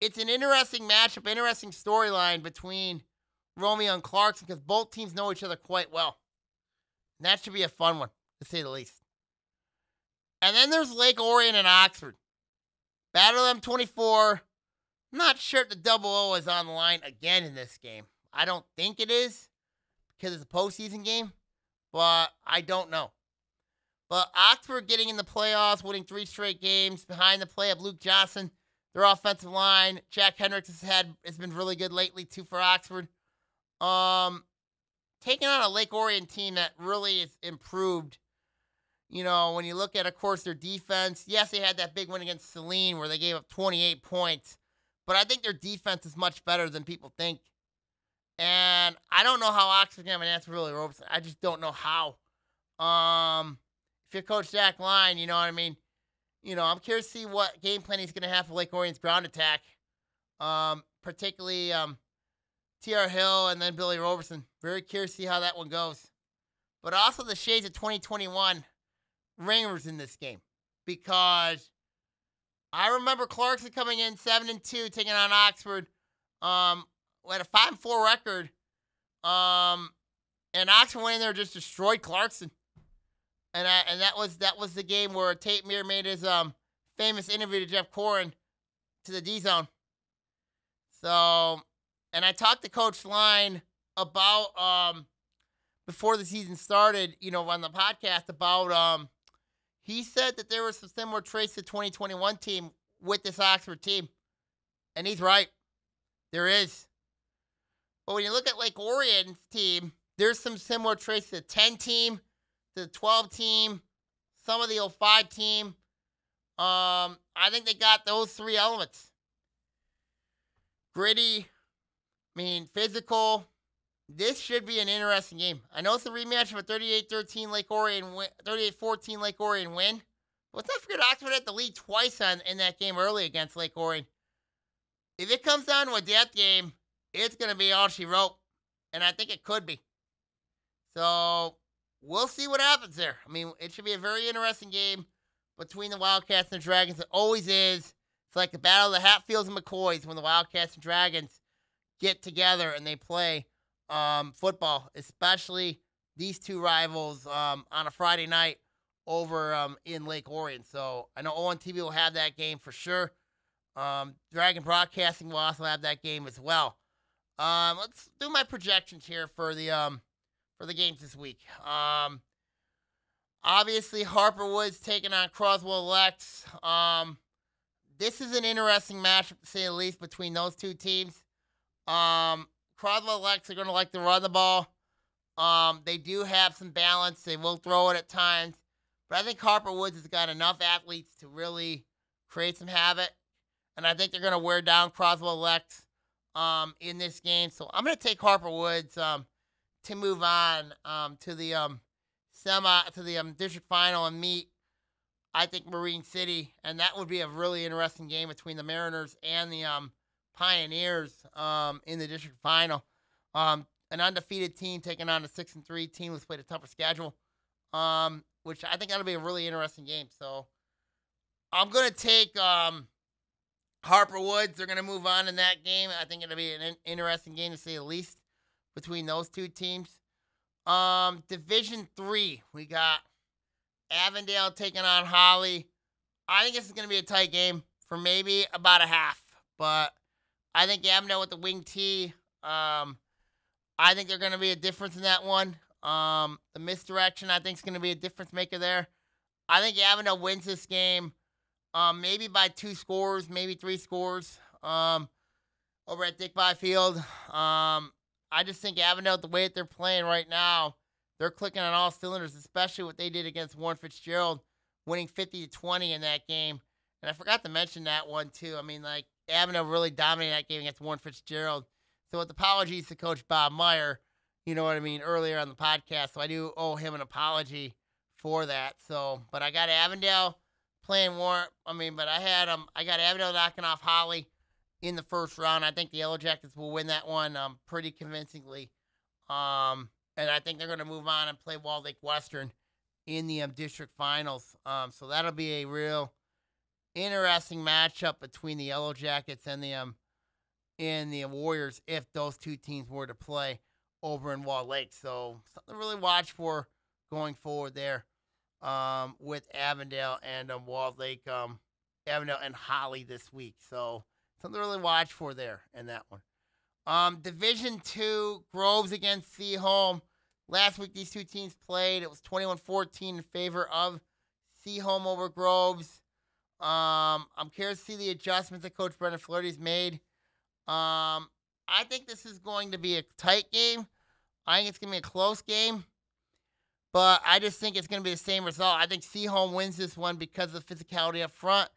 it's an interesting matchup, interesting storyline between Romeo and Clarkston because both teams know each other quite well. And that should be a fun one, to say the least. And then there's Lake Orion and Oxford. Battle M24. I'm not sure the double O is on the line again in this game. I don't think it is because it's a postseason game, but I don't know. But Oxford getting in the playoffs, winning three straight games behind the play of Luke Johnson. Their offensive line, Jack Hendricks has had has been really good lately too for Oxford. Um, taking on a Lake Orion team that really is improved. You know, when you look at, of course, their defense. Yes, they had that big win against Saline where they gave up 28 points, but I think their defense is much better than people think. And I don't know how Oxford can answer really Roberson. I just don't know how. Um, if you're Coach Zach Line, you know what I mean. You know, I'm curious to see what game plan he's going to have for Lake Orion's ground attack. Um, particularly um, T.R. Hill and then Billy Roberson. Very curious to see how that one goes. But also the shades of 2021 ringers in this game because I remember Clarkston coming in seven and two, taking on Oxford. Um, had a five and four record. Um, and Oxford went in there just destroyed Clarkston and I, and that was that was the game where Tate Myre made his um famous interview to Jeff Corrin to the D zone. So, and I talked to Coach Line about um before the season started, you know, on the podcast about um he said that there was some similar traits to 2021 team with this Oxford team. And he's right. There is. But when you look at Lake Orion's team, there's some similar traits to the 10 team the 12 team, some of the 05 team. Um, I think they got those three elements. Gritty, I mean, physical. This should be an interesting game. I know it's a rematch of a 38-13 Lake Orion win, 38-14 Lake Orion win. But let's not forget Oxford had the lead twice on, in that game early against Lake Orion. If it comes down to a death game, it's going to be all she wrote. And I think it could be. So we'll see what happens there. I mean, it should be a very interesting game between the Wildcats and the Dragons. It always is. It's like the battle of the Hatfields and McCoys when the Wildcats and Dragons get together and they play um, football, especially these two rivals um, on a Friday night over um, in Lake Orion. So I know ON TV will have that game for sure. Um, Dragon Broadcasting will also have that game as well. Um, let's do my projections here for the um, for the games this week. Um, obviously, Harper Woods taking on Croswell Lex. Um, this is an interesting matchup, to say the least, between those two teams. Um, Croswell Lex are going to like to run the ball. Um, they do have some balance. They will throw it at times. But I think Harper Woods has got enough athletes to really create some havoc. And I think they're going to wear down Croswell Lex. um, in this game. So I'm going to take Harper Woods um, to move on um, to the um, semi to the um, district final and meet. I think Marine City, and that would be a really interesting game between the Mariners and the um, Pioneers um, in the district final. Um, an undefeated team taking on a six and three team who's played a tougher schedule, um, which I think that'll be a really interesting game. So I'm gonna take um, Harper Woods. They're gonna move on in that game. I think it'll be an in- interesting game to say the least between those two teams. Um, Division three, we got Avondale taking on Holly. I think this is gonna be a tight game for maybe about a half, but I think Avondale with the wing T. Um, I think they're going to be a difference in that one. Um, the misdirection, I think, is going to be a difference maker there. I think Avondale wins this game, um, maybe by two scores, maybe three scores. Um, over at Dick Byfield. Um, I just think Avondale, the way that they're playing right now, they're clicking on all cylinders, especially what they did against Warren Fitzgerald, winning 50 to 20 in that game. And I forgot to mention that one too. I mean, like Avondale really dominated that game against Warren Fitzgerald. So with apologies to Coach Bob Meyer, you know what I mean, earlier on the podcast. So I do owe him an apology for that. So, but I got Avondale playing Warren. I mean, but I had um, I got Avondale knocking off Holly in the first round. I think the Yellow Jackets will win that one um pretty convincingly. Um, and I think they're going to move on and play Walled Lake Western in the um, district finals. Um, so that'll be a real interesting matchup between the Yellow Jackets and the um in the Warriors if those two teams were to play over in Wall Lake. So something to really watch for going forward there um, with Avondale and um, Wall Lake, um, Avondale and Holly this week. So something to really watch for there in that one. Um, Division two, Groves against Seaholm. Last week these two teams played. It was 21-14 in favor of Seaholm over Groves. Um, I'm curious to see the adjustments that Coach Brendan Flaherty's made. Um, I think this is going to be a tight game. I think it's going to be a close game. But I just think it's going to be the same result. I think Seaholm wins this one because of the physicality up front.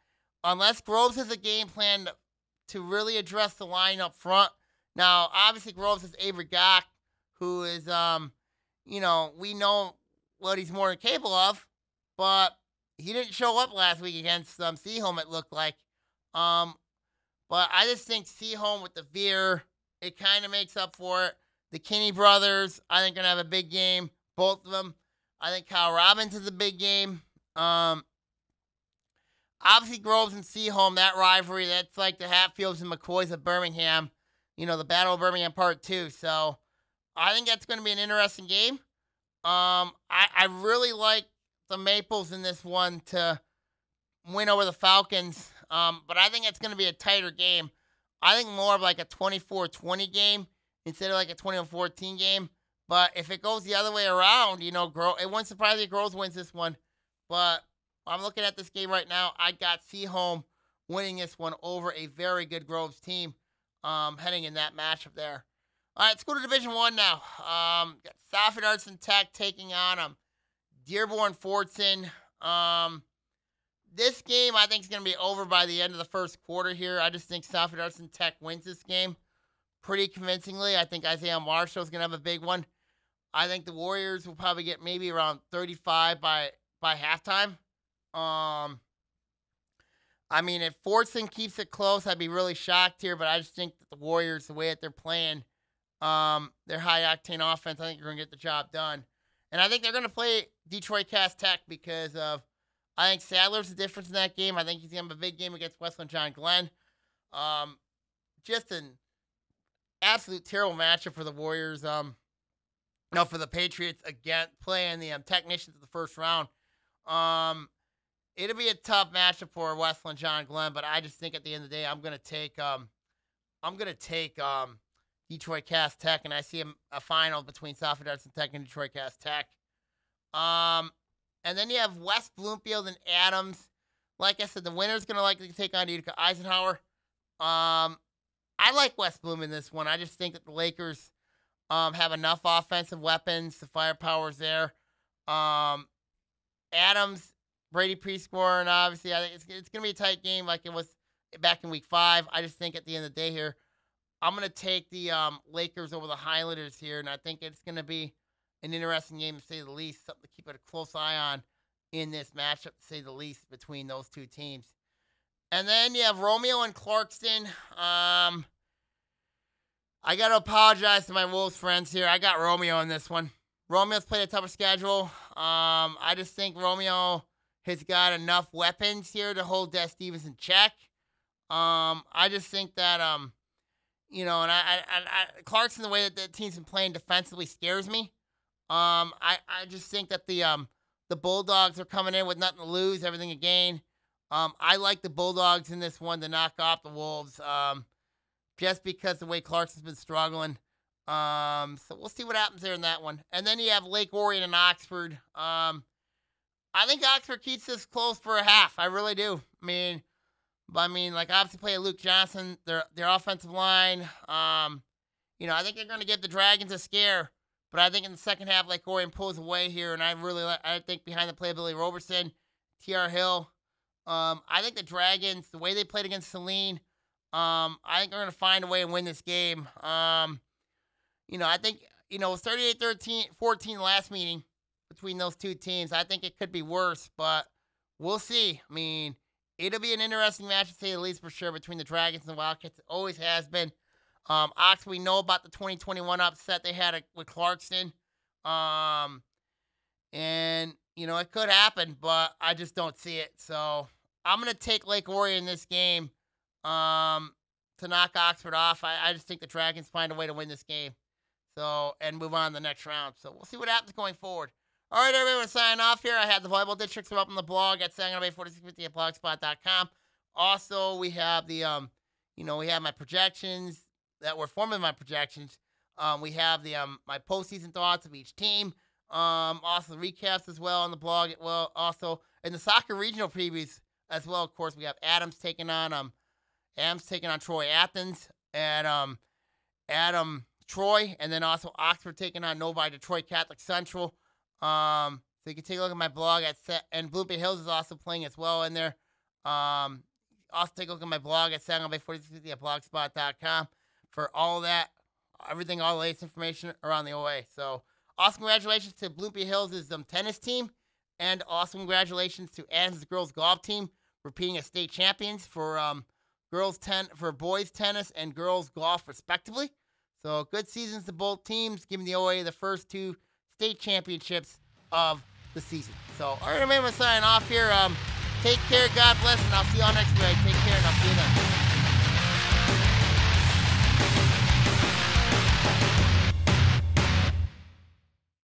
Unless Groves has a game plan really address the line up front. Now, obviously, Groves is Avery Gock, who is, um, you know, we know what he's more capable of, but he didn't show up last week against um, Seaholm, it looked like. Um, but I just think Seaholm with the Veer, it kind of makes up for it. The Kinney brothers, I think, going to have a big game. Both of them. I think Kyle Robbins is a big game. Um, obviously, Groves and Seaholm, that rivalry, that's like the Hatfields and McCoys of Birmingham. You know, the Battle of Birmingham Part 2. So I think that's going to be an interesting game. Um, I, I really like the Maples in this one to win over the Falcons. Um, but I think it's going to be a tighter game. I think more of like a 24-20 game instead of like a 21-14 game. But if it goes the other way around, you know, Gro- it wouldn't surprise me if Groves wins this one. But I'm looking at this game right now. I got Seaholm winning this one over a very good Groves team um, heading in that matchup there. All right, let's go to Division One now. Um, got Southfield Arts and Tech taking on them. Um, Dearborn Fordson. Um, this game I think is going to be over by the end of the first quarter here. I just think Southfield Arts and Tech wins this game pretty convincingly. I think Isaiah Marshall is going to have a big one. I think the Warriors will probably get maybe around 35 by by halftime. Um, I mean, if Fordson keeps it close, I'd be really shocked here. But I just think that the Warriors, the way that they're playing, um, their high octane offense, I think they're going to get the job done. And I think they're going to play Detroit Cass Tech because of I think Sadler's the difference in that game. I think he's going to have a big game against Westland John Glenn. Um, just an absolute terrible matchup for the Warriors. Um, no, for the Patriots again playing the um, technicians of the first round. Um, it'll be a tough matchup for Westland John Glenn, but I just think at the end of the day, I'm gonna take um, I'm gonna take um, Detroit Cass Tech, and I see a, a final between Southfield Arts and Tech and Detroit Cass Tech. Um, and then you have West Bloomfield and Adams. Like I said, the winner's going to likely take on Utica Eisenhower. Um, I like West Bloom in this one. I just think that the Lakers um, have enough offensive weapons. The firepower's there. Um, Adams, Brady Prieskorn, and obviously I think it's, it's going to be a tight game like it was back in week five. I just think at the end of the day here, I'm gonna take the um, Lakers over the Highlanders here, and I think it's gonna be an interesting game to say the least. Something to keep a close eye on in this matchup, to say the least, between those two teams. And then you have Romeo and Clarkston. Um, I got to apologize to my Wolves friends here. I got Romeo in this one. Romeo's played a tougher schedule. Um, I just think Romeo has got enough weapons here to hold Des Stevens in check. Um, I just think that um, you know, and I, I, I Clarkston, the way that the team's been playing defensively scares me. Um, I, I just think that the um the Bulldogs are coming in with nothing to lose, everything to gain. Um, I like the Bulldogs in this one to knock off the Wolves. Um, just because the way Clarkston's been struggling. Um, so we'll see what happens there in that one. And then you have Lake Orion and Oxford. Um, I think Oxford keeps this close for a half. I really do. I mean, but I mean, like obviously play Luke Johnson, their their offensive line. Um, you know, I think they're going to give the Dragons a scare. But I think in the second half, like Orion pulls away here, and I really, I think behind the playability, Roberson, T.R. Hill. Um, I think the Dragons, the way they played against Saline, um, I think they're going to find a way to win this game. Um, you know, I think, you know, 38 13, 14 last meeting between those two teams. I think it could be worse, but we'll see. I mean, it'll be an interesting match to say the least for sure between the Dragons and the Wildcats. It always has been. Um, Ox, we know about the 2021 upset they had with Clarkston. Um, and, you know, it could happen, but I just don't see it. So I'm going to take Lake Orion in this game um, to knock Oxford off. I, I just think the Dragons find a way to win this game. So, and move on to the next round. So we'll see what happens going forward. All right, everyone, signing off here. I had the volleyball districts up on the blog at sangamabay4650 at blogspot.com. Also, we have the, um, you know, we have my projections that were forming my projections. Um, we have the um, my postseason thoughts of each team. Um, also recaps as well on the blog. Well, also in the soccer regional previews as well. Of course, we have Adams taking on um, Adams taking on Troy Athens and um, Adam Troy, and then also Oxford taking on Novi Detroit Catholic Central. Um, so you can take a look at my blog at and Bloomfield Hills is also playing as well in there. Um, also take a look at my blog at sangamabay4650 at blogspot.com for all that, everything, all the latest information around the OA. So awesome congratulations to Bloomfield Hills' um, tennis team, and awesome congratulations to Adams girls golf team repeating as state champions for um, girls ten for boys tennis and girls golf respectively. So good seasons to both teams, giving the OA the first two state championships of the season. So all right, I'm gonna sign off here. Um, take care, God bless, and I'll see y'all next week. Take care, and I'll see you then.